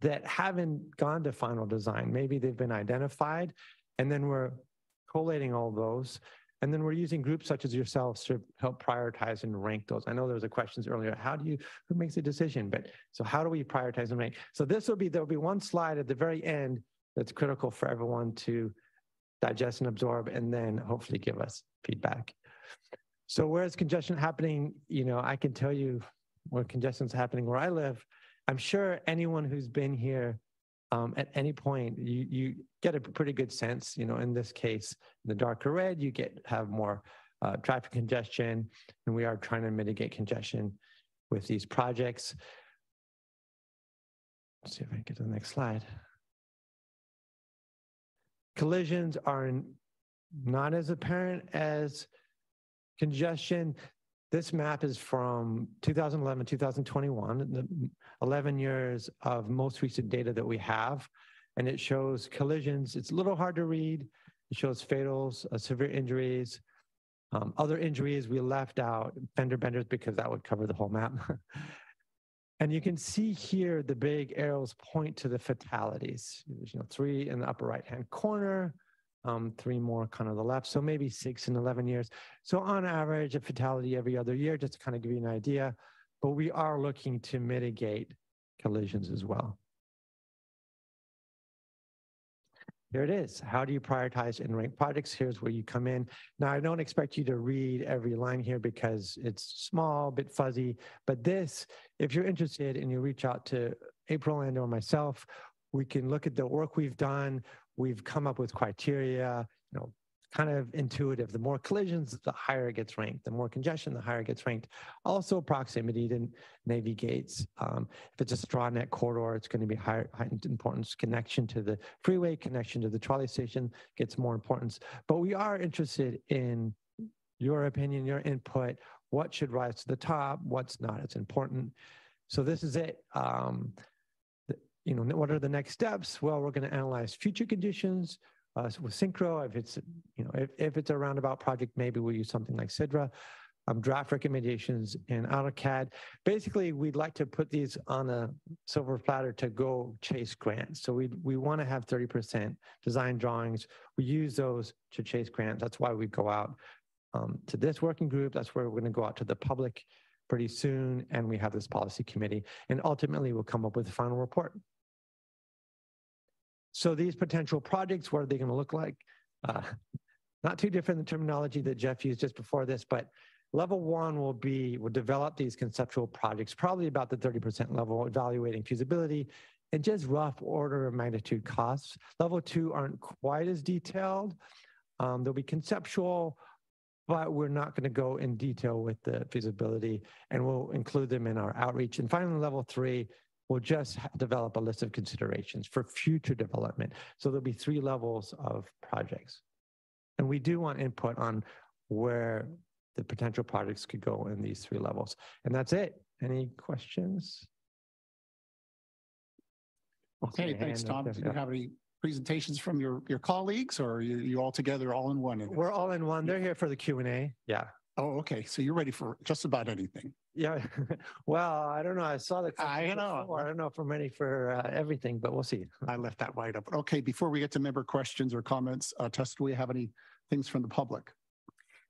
Speaker 14: that haven't gone to final design. Maybe they've been identified and then we're collating all those. And then we're using groups such as yourselves to help prioritize and rank those. I know there was a questions earlier. How do you, who makes a decision? But so how do we prioritize and rank? So this will be, there'll be one slide at the very end that's critical for everyone to digest and absorb and then hopefully give us feedback. So where is congestion happening? You know, I can tell you where congestion is happening where I live. I'm sure anyone who's been here um, at any point, you, you get a pretty good sense, you know, in this case, in the darker red, you get have more uh, traffic congestion, and we are trying to mitigate congestion with these projects. Let's see if I can get to the next slide. Collisions are not as apparent as congestion. This map is from 2011, 2021, the 11 years of most recent data that we have. And it shows collisions. It's a little hard to read. It shows fatals, uh, severe injuries, um, other injuries we left out, fender benders, because that would cover the whole map. and you can see here the big arrows point to the fatalities. There's, you know, three in the upper right-hand corner, um, three more kind of the left. So maybe six in 11 years. So on average, a fatality every other year, just to kind of give you an idea. But we are looking to mitigate collisions as well. Here it is. How do you prioritize and rank projects? Here's where you come in. Now, I don't expect you to read every line here because it's small, a bit fuzzy, but this, if you're interested and you reach out to April and or myself, we can look at the work we've done we've come up with criteria, you know, kind of intuitive. The more collisions, the higher it gets ranked. The more congestion, the higher it gets ranked. Also, proximity to Navy gates. Um, if it's a STRAHNET corridor, it's going to be higher heightened importance. Connection to the freeway, connection to the trolley station gets more importance. But we are interested in your opinion, your input. What should rise to the top? What's not as important? So this is it. Um, you know, what are the next steps? Well, we're going to analyze future conditions uh, with Synchro. If it's, you know, if, if it's a roundabout project, maybe we'll use something like Sidra. Um, draft recommendations in AutoCAD. Basically, we'd like to put these on a silver platter to go chase grants. So we we want to have 30% design drawings. We use those to chase grants. That's why we go out um, to this working group. That's where we're going to go out to the public pretty soon. And we have this policy committee. And ultimately, we'll come up with a final report. So these potential projects, what are they going to look like? Uh, not too different than the terminology that Jeff used just before this, but level one will be, we'll develop these conceptual projects, probably about the 30% level, evaluating feasibility and just rough order of magnitude costs. Level two aren't quite as detailed. Um, they'll be conceptual, but we're not going to go in detail with the feasibility and we'll include them in our outreach. And finally, level three we'll just develop a list of considerations for future development. So there'll be three levels of projects. And we do want input on where the potential projects could go in these three levels. And that's it. Any questions?
Speaker 1: Okay, thanks, Tom. Do you have any presentations from your, your colleagues or are you, you all together all in one?
Speaker 14: We're all in one. They're here for the Q and A. Yeah.
Speaker 1: Oh, okay. So you're ready for just about anything.
Speaker 14: Yeah. well, I don't know. I saw the.
Speaker 1: I know.
Speaker 14: Before. I don't know if I'm ready for uh, everything, but we'll see.
Speaker 1: I left that wide open. Okay. Before we get to member questions or comments, uh, Tess, do we have any things from the public?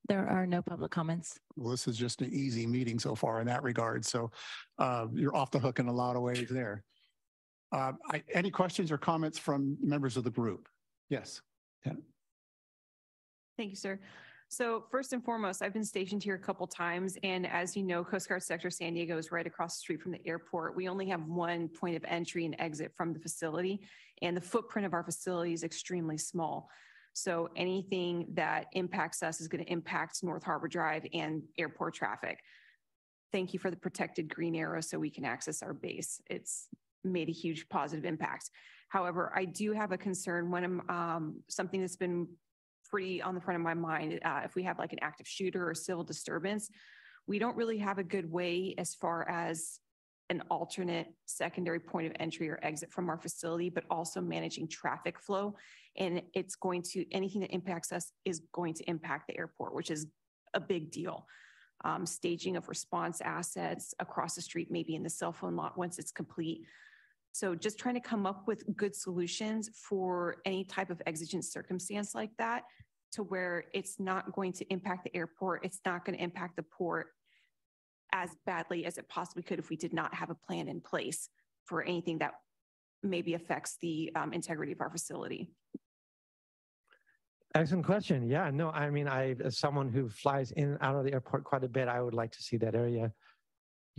Speaker 2: There are no public comments.
Speaker 1: Well, this is just an easy meeting so far in that regard. So uh, you're off the hook in a lot of ways there. Uh, I, any questions or comments from members of the group? Yes. Yeah.
Speaker 8: Thank you, sir. So first and foremost, I've been stationed here a couple times. And as you know, Coast Guard Sector San Diego is right across the street from the airport. We only have one point of entry and exit from the facility. And the footprint of our facility is extremely small. So anything that impacts us is going to impact North Harbor Drive and airport traffic. Thank you for the protected green arrow so we can access our base. It's made a huge positive impact. However, I do have a concern when I'm, um, something that's been pretty on the front of my mind, uh, if we have like an active shooter or civil disturbance, we don't really have a good way as far as an alternate secondary point of entry or exit from our facility, but also managing traffic flow. And it's going to, anything that impacts us is going to impact the airport, which is a big deal. Um, staging of response assets across the street, maybe in the cell phone lot once it's complete. So just trying to come up with good solutions for any type of exigent circumstance like that to where it's not going to impact the airport, it's not going to impact the port as badly as it possibly could if we did not have a plan in place for anything that maybe affects the um, integrity of our facility.
Speaker 14: Excellent question. Yeah, no, I mean, I, as someone who flies in and out of the airport quite a bit, I would like to see that area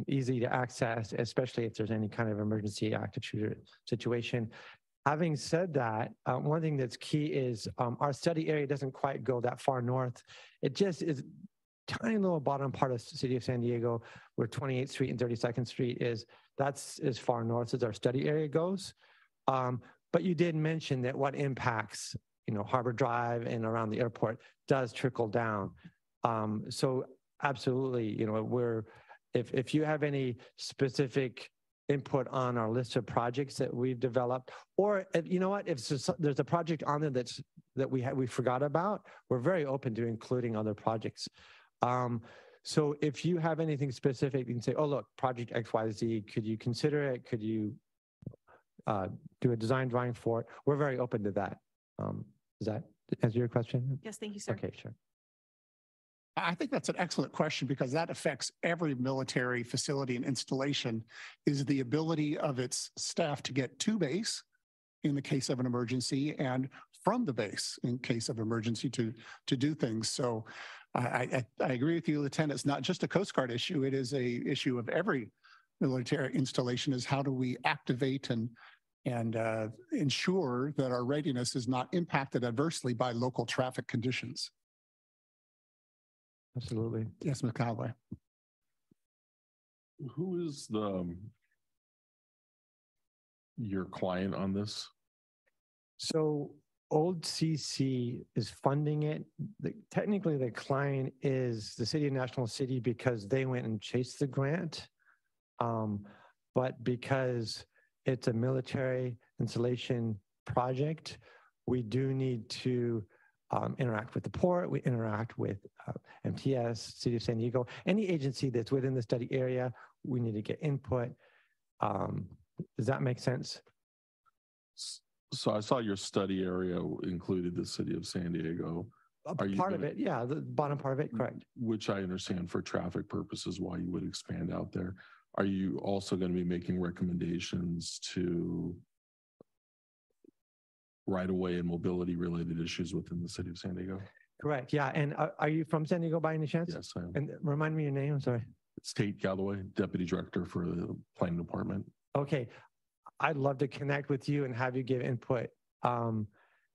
Speaker 14: easy to access, especially if there's any kind of emergency active situation. Having said that, uh, one thing that's key is um, our study area doesn't quite go that far north. It just is tiny little bottom part of the city of San Diego where 28th Street and 32nd Street is. That's as far north as our study area goes. Um, but you did mention that what impacts, you know, Harbor Drive and around the airport does trickle down. Um, so absolutely, you know, we're if if you have any specific input on our list of projects that we've developed, or if, you know what, if there's a project on there that's that we ha- we forgot about, we're very open to including other projects. Um, so if you have anything specific, you can say, "Oh, look, project X, Y, Z. Could you consider it? Could you uh, do a design drawing for it?" We're very open to that. Um, does that answer your question?
Speaker 8: Yes, thank you, sir.
Speaker 14: Okay, sure.
Speaker 1: I think that's an excellent question because that affects every military facility and installation is the ability of its staff to get to base in the case of an emergency and from the base in case of emergency to to do things. So I, I, I agree with you, Lieutenant. It's not just a Coast Guard issue. It is a issue of every military installation is how do we activate and and uh, ensure that our readiness is not impacted adversely by local traffic conditions.
Speaker 14: Absolutely.
Speaker 1: Yes, Ms. Callaway.
Speaker 13: Who is the um, your client on this?
Speaker 14: So OLDCC is funding it. The, technically, the client is the City of National City because they went and chased the grant. Um, but because it's a military installation project, we do need to um, interact with the port, we interact with uh, MTS, City of San Diego, any agency that's within the study area, we need to get input. Um, does that make sense?
Speaker 13: So I saw your study area included the city of San Diego.
Speaker 14: Are you part of it, yeah, the bottom part of it, correct.
Speaker 13: Which I understand for traffic purposes, why you would expand out there. Are you also going to be making recommendations to right of way and mobility related issues within the city of San Diego?
Speaker 14: Correct, yeah. And are, are you from San Diego by any chance?
Speaker 13: Yes, I am.
Speaker 14: And remind me your name, I'm sorry.
Speaker 13: It's Tate Galloway, Deputy Director for the Planning Department.
Speaker 14: Okay, I'd love to connect with you and have you give input. Um,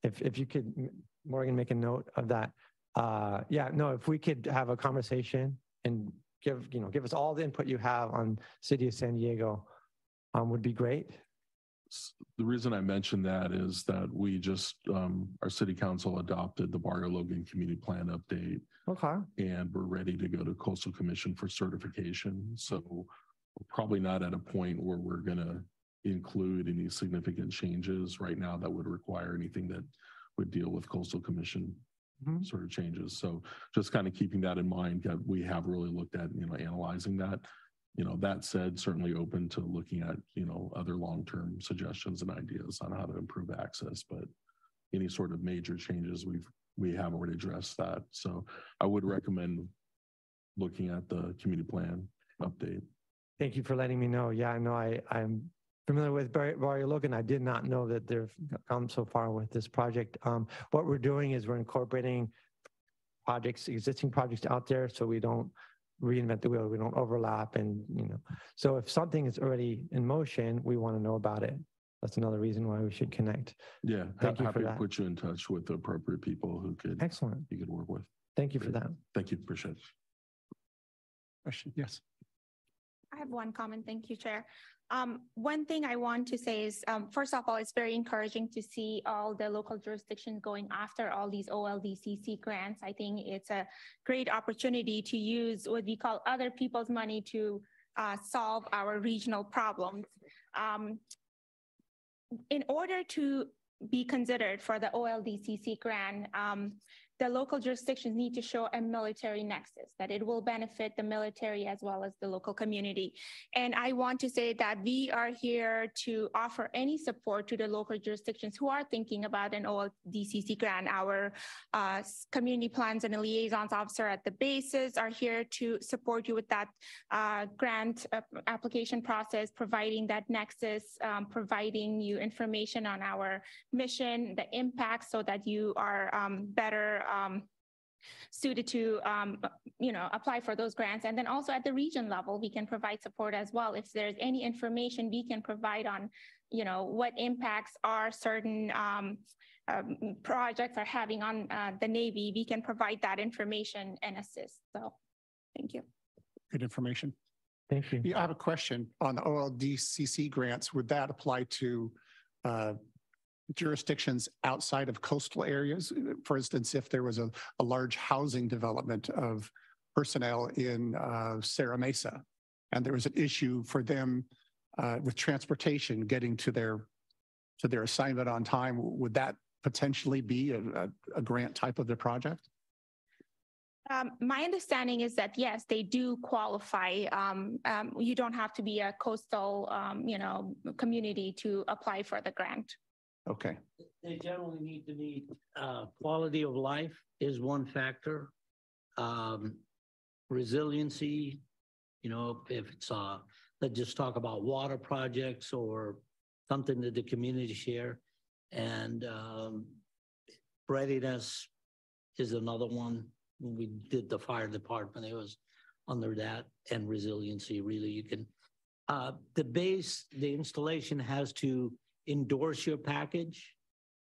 Speaker 14: if, if you could, Morgan, make a note of that. Uh, yeah, no, if we could have a conversation and give, you know, give us all the input you have on City of San Diego, um, would be great
Speaker 13: the reason I mentioned that is that we just, um, our city council adopted the Barrio Logan Community Plan update.
Speaker 14: Okay.
Speaker 13: And we're ready to go to Coastal Commission for certification. So we're probably not at a point where we're gonna include any significant changes right now that would require anything that would deal with Coastal Commission
Speaker 14: Mhm.
Speaker 13: sort of changes. So just kind of keeping that in mind, that we have really looked at, you know, analyzing that you know, that said, certainly open to looking at, you know, other long-term suggestions and ideas on how to improve access, but any sort of major changes, we've, we have already addressed that. So I would recommend looking at the community plan update.
Speaker 14: Thank you for letting me know. Yeah, I know I, I'm familiar with Barry, Barrio Logan. I did not know that they've come so far with this project. Um, what we're doing is we're incorporating projects, existing projects out there so we don't reinvent the wheel. We don't overlap and, you know, so if something is already in motion, we want to know about it. That's another reason why we should connect.
Speaker 13: Yeah.
Speaker 14: Thank you
Speaker 13: happy
Speaker 14: for
Speaker 13: to. Put you in touch with the appropriate people who could,
Speaker 14: Excellent.
Speaker 13: you could work with.
Speaker 14: Thank you for that.
Speaker 13: Thank you. Appreciate it.
Speaker 1: Question, yes.
Speaker 9: I have one comment. Thank you, Chair. Um, one thing I want to say is, um, first of all, it's very encouraging to see all the local jurisdictions going after all these OLDCC grants. I think it's a great opportunity to use what we call other people's money to uh, solve our regional problems. Um, in order to be considered for the OLDCC grant, um, the local jurisdictions need to show a military nexus, that it will benefit the military as well as the local community. And I want to say that we are here to offer any support to the local jurisdictions who are thinking about an OLDCC grant. Our uh, community plans and liaisons officer at the bases are here to support you with that uh, grant uh, application process, providing that nexus, um, providing you information on our mission, the impact so that you are um, better um, suited to, um, you know, apply for those grants. And then also at the region level, we can provide support as well. If there's any information we can provide on, you know, what impacts are certain um, um, projects are having on uh, the Navy, we can provide that information and assist. So thank you.
Speaker 1: Good information.
Speaker 14: Thank you.
Speaker 1: Yeah, I have a question on the OLDCC grants. Would that apply to uh, jurisdictions outside of coastal areas? For instance, if there was a, a large housing development of personnel in uh, Serra Mesa, and there was an issue for them uh, with transportation getting to their to their assignment on time, would that potentially be a, a, a grant type of the project?
Speaker 9: Um, my understanding is that yes, they do qualify. Um, um, you don't have to be a coastal, um, you know, community to apply for the grant.
Speaker 1: Okay.
Speaker 5: They generally need to meet, uh, quality of life is one factor. Um, resiliency, you know, if it's, uh, let's just talk about water projects or something that the community share. And, um, readiness is another one. When we did the fire department, it was under that and resiliency, really, you can, uh, the base, the installation has to endorse your package.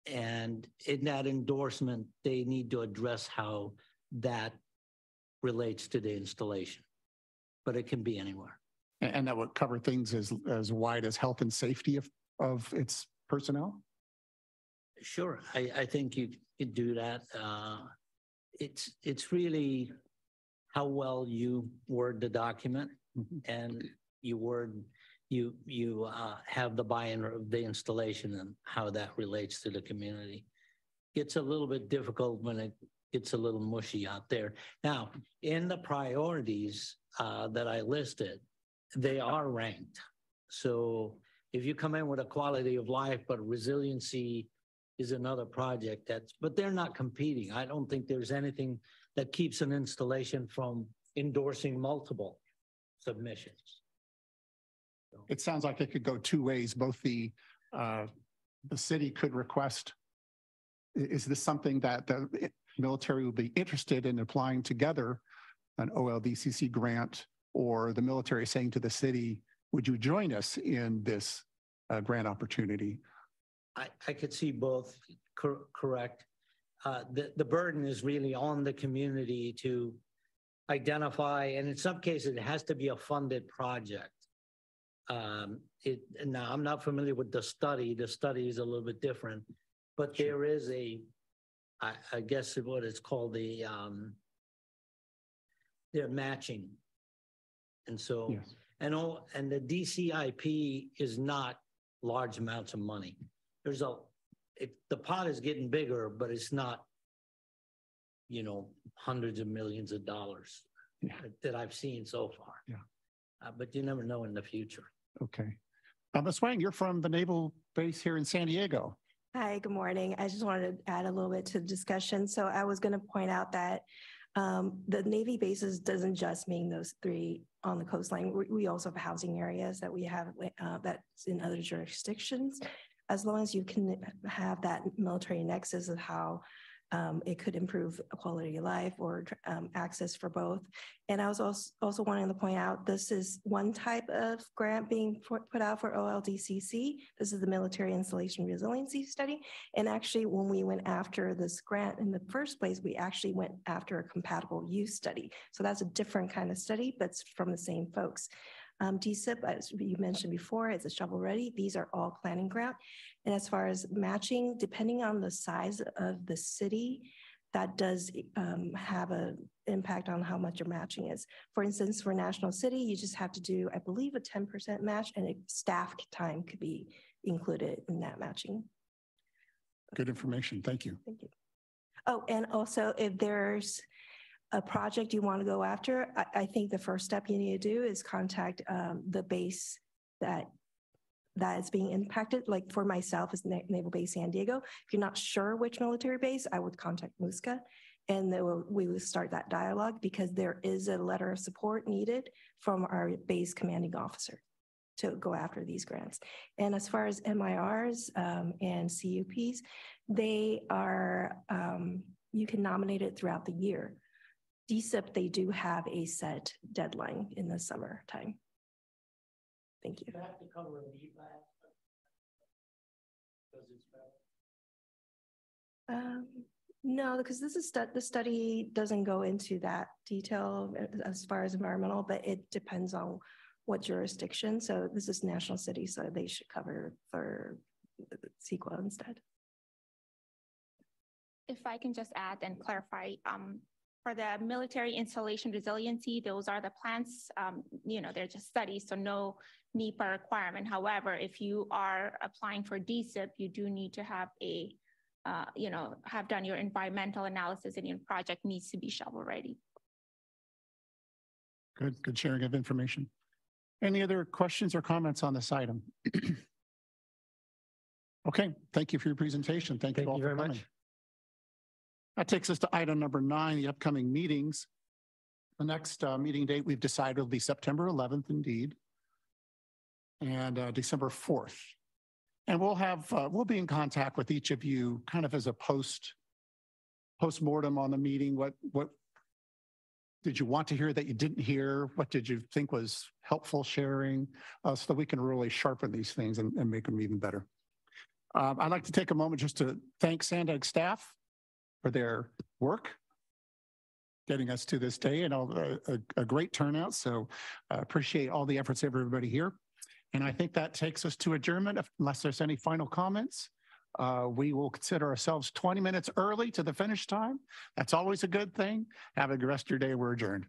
Speaker 5: And in that endorsement, they need to address how that relates to the installation. But it can be anywhere.
Speaker 1: And, and that would cover things as, as wide as health and safety of, of its personnel?
Speaker 5: Sure, I, I think you could do that. Uh, it's, it's really how well you word the document and you word you you uh, have the buy-in of the installation and how that relates to the community. It's a little bit difficult when it gets a little mushy out there. Now, in the priorities uh, that I listed, they are ranked. So if you come in with a quality of life, but resiliency is another project that's, but they're not competing. I don't think there's anything that keeps an installation from endorsing multiple submissions.
Speaker 1: It sounds like it could go two ways. Both the, uh, the city could request, is this something that the military would be interested in applying together an OLDCC grant or the military saying to the city, would you join us in this uh, grant opportunity?
Speaker 5: I, I could see both, cor- correct. Uh, the, the burden is really on the community to identify, and in some cases, it has to be a funded project. Um, it, now, I'm not familiar with the study. The study is a little bit different, but there is a, I, I guess what it's called the, um, they're matching. And so,
Speaker 1: Yes.
Speaker 5: and all, and the DCIP is not large amounts of money. There's a, it, the pot is getting bigger, but it's not, you know, hundreds of millions of dollars
Speaker 1: Yeah.
Speaker 5: that- that I've seen so far.
Speaker 1: Yeah.
Speaker 5: Uh, but you never know in the future.
Speaker 1: Okay. Uh, Ms. Wang, you're from the Naval Base here in San Diego.
Speaker 15: Hi, good morning. I just wanted to add a little bit to the discussion. So I was going to point out that um, the Navy bases doesn't just mean those three on the coastline. We, we also have housing areas that we have uh, that's in other jurisdictions. As long as you can have that military nexus of how um, it could improve quality of life or um, access for both. And I was also, also wanting to point out, this is one type of grant being put out for OLDCC. This is the Military Installation Resiliency Study. And actually, when we went after this grant in the first place, we actually went after a compatible use study. So that's a different kind of study, but it's from the same folks. Um, DCIP, as you mentioned before, is a shovel ready. These are all planning grant. And as far as matching, depending on the size of the city, that does um, have an impact on how much your matching is. For instance, for National City, you just have to do, I believe, a 10% match and staff time could be included in that matching.
Speaker 1: Good information. Thank you.
Speaker 15: Thank you. Oh, and also if there's a project you want to go after, I, I think the first step you need to do is contact um, the base that that is being impacted. Like for myself, is Naval Base San Diego. If you're not sure which military base, I would contact Muska, and we'll, we will start that dialogue because there is a letter of support needed from our base commanding officer to go after these grants. And as far as MIRs um, and CUPs, they are, um, you can nominate it throughout the year. DCIP, they do have a set deadline in the summertime.
Speaker 5: It's better.
Speaker 15: Um, no, because this is, stu- the study doesn't go into that detail as far as environmental, but it depends on what jurisdiction. So this is national city, so they should cover for CEQA instead.
Speaker 9: If I can just add and clarify, um, for the military installation resiliency, those are the plans, um, you know, they're just studies, so no NEPA requirement. However, if you are applying for DCIP, you do need to have a, uh, you know, have done your environmental analysis and your project needs to be shovel ready.
Speaker 1: Good, good sharing of information. Any other questions or comments on this item? Okay, thank you for your presentation. Thank you all
Speaker 14: you
Speaker 1: for
Speaker 14: very
Speaker 1: coming.
Speaker 14: much.
Speaker 1: That takes us to item number nine, the upcoming meetings. The next uh, meeting date we've decided will be September 11th indeed. And uh, December 4th. And we'll have, uh, we'll be in contact with each of you kind of as a post, postmortem on the meeting. What, what did you want to hear that you didn't hear? What did you think was helpful sharing? Uh, so that we can really sharpen these things and, and make them even better. Um, I'd like to take a moment just to thank SANDAG staff for their work getting us to this day and all the, a, a great turnout. So I appreciate all the efforts of everybody here. And I think that takes us to adjournment unless there's any final comments. Uh, we will consider ourselves 20 minutes early to the finish time. That's always a good thing. Have a good rest of your day. We're adjourned.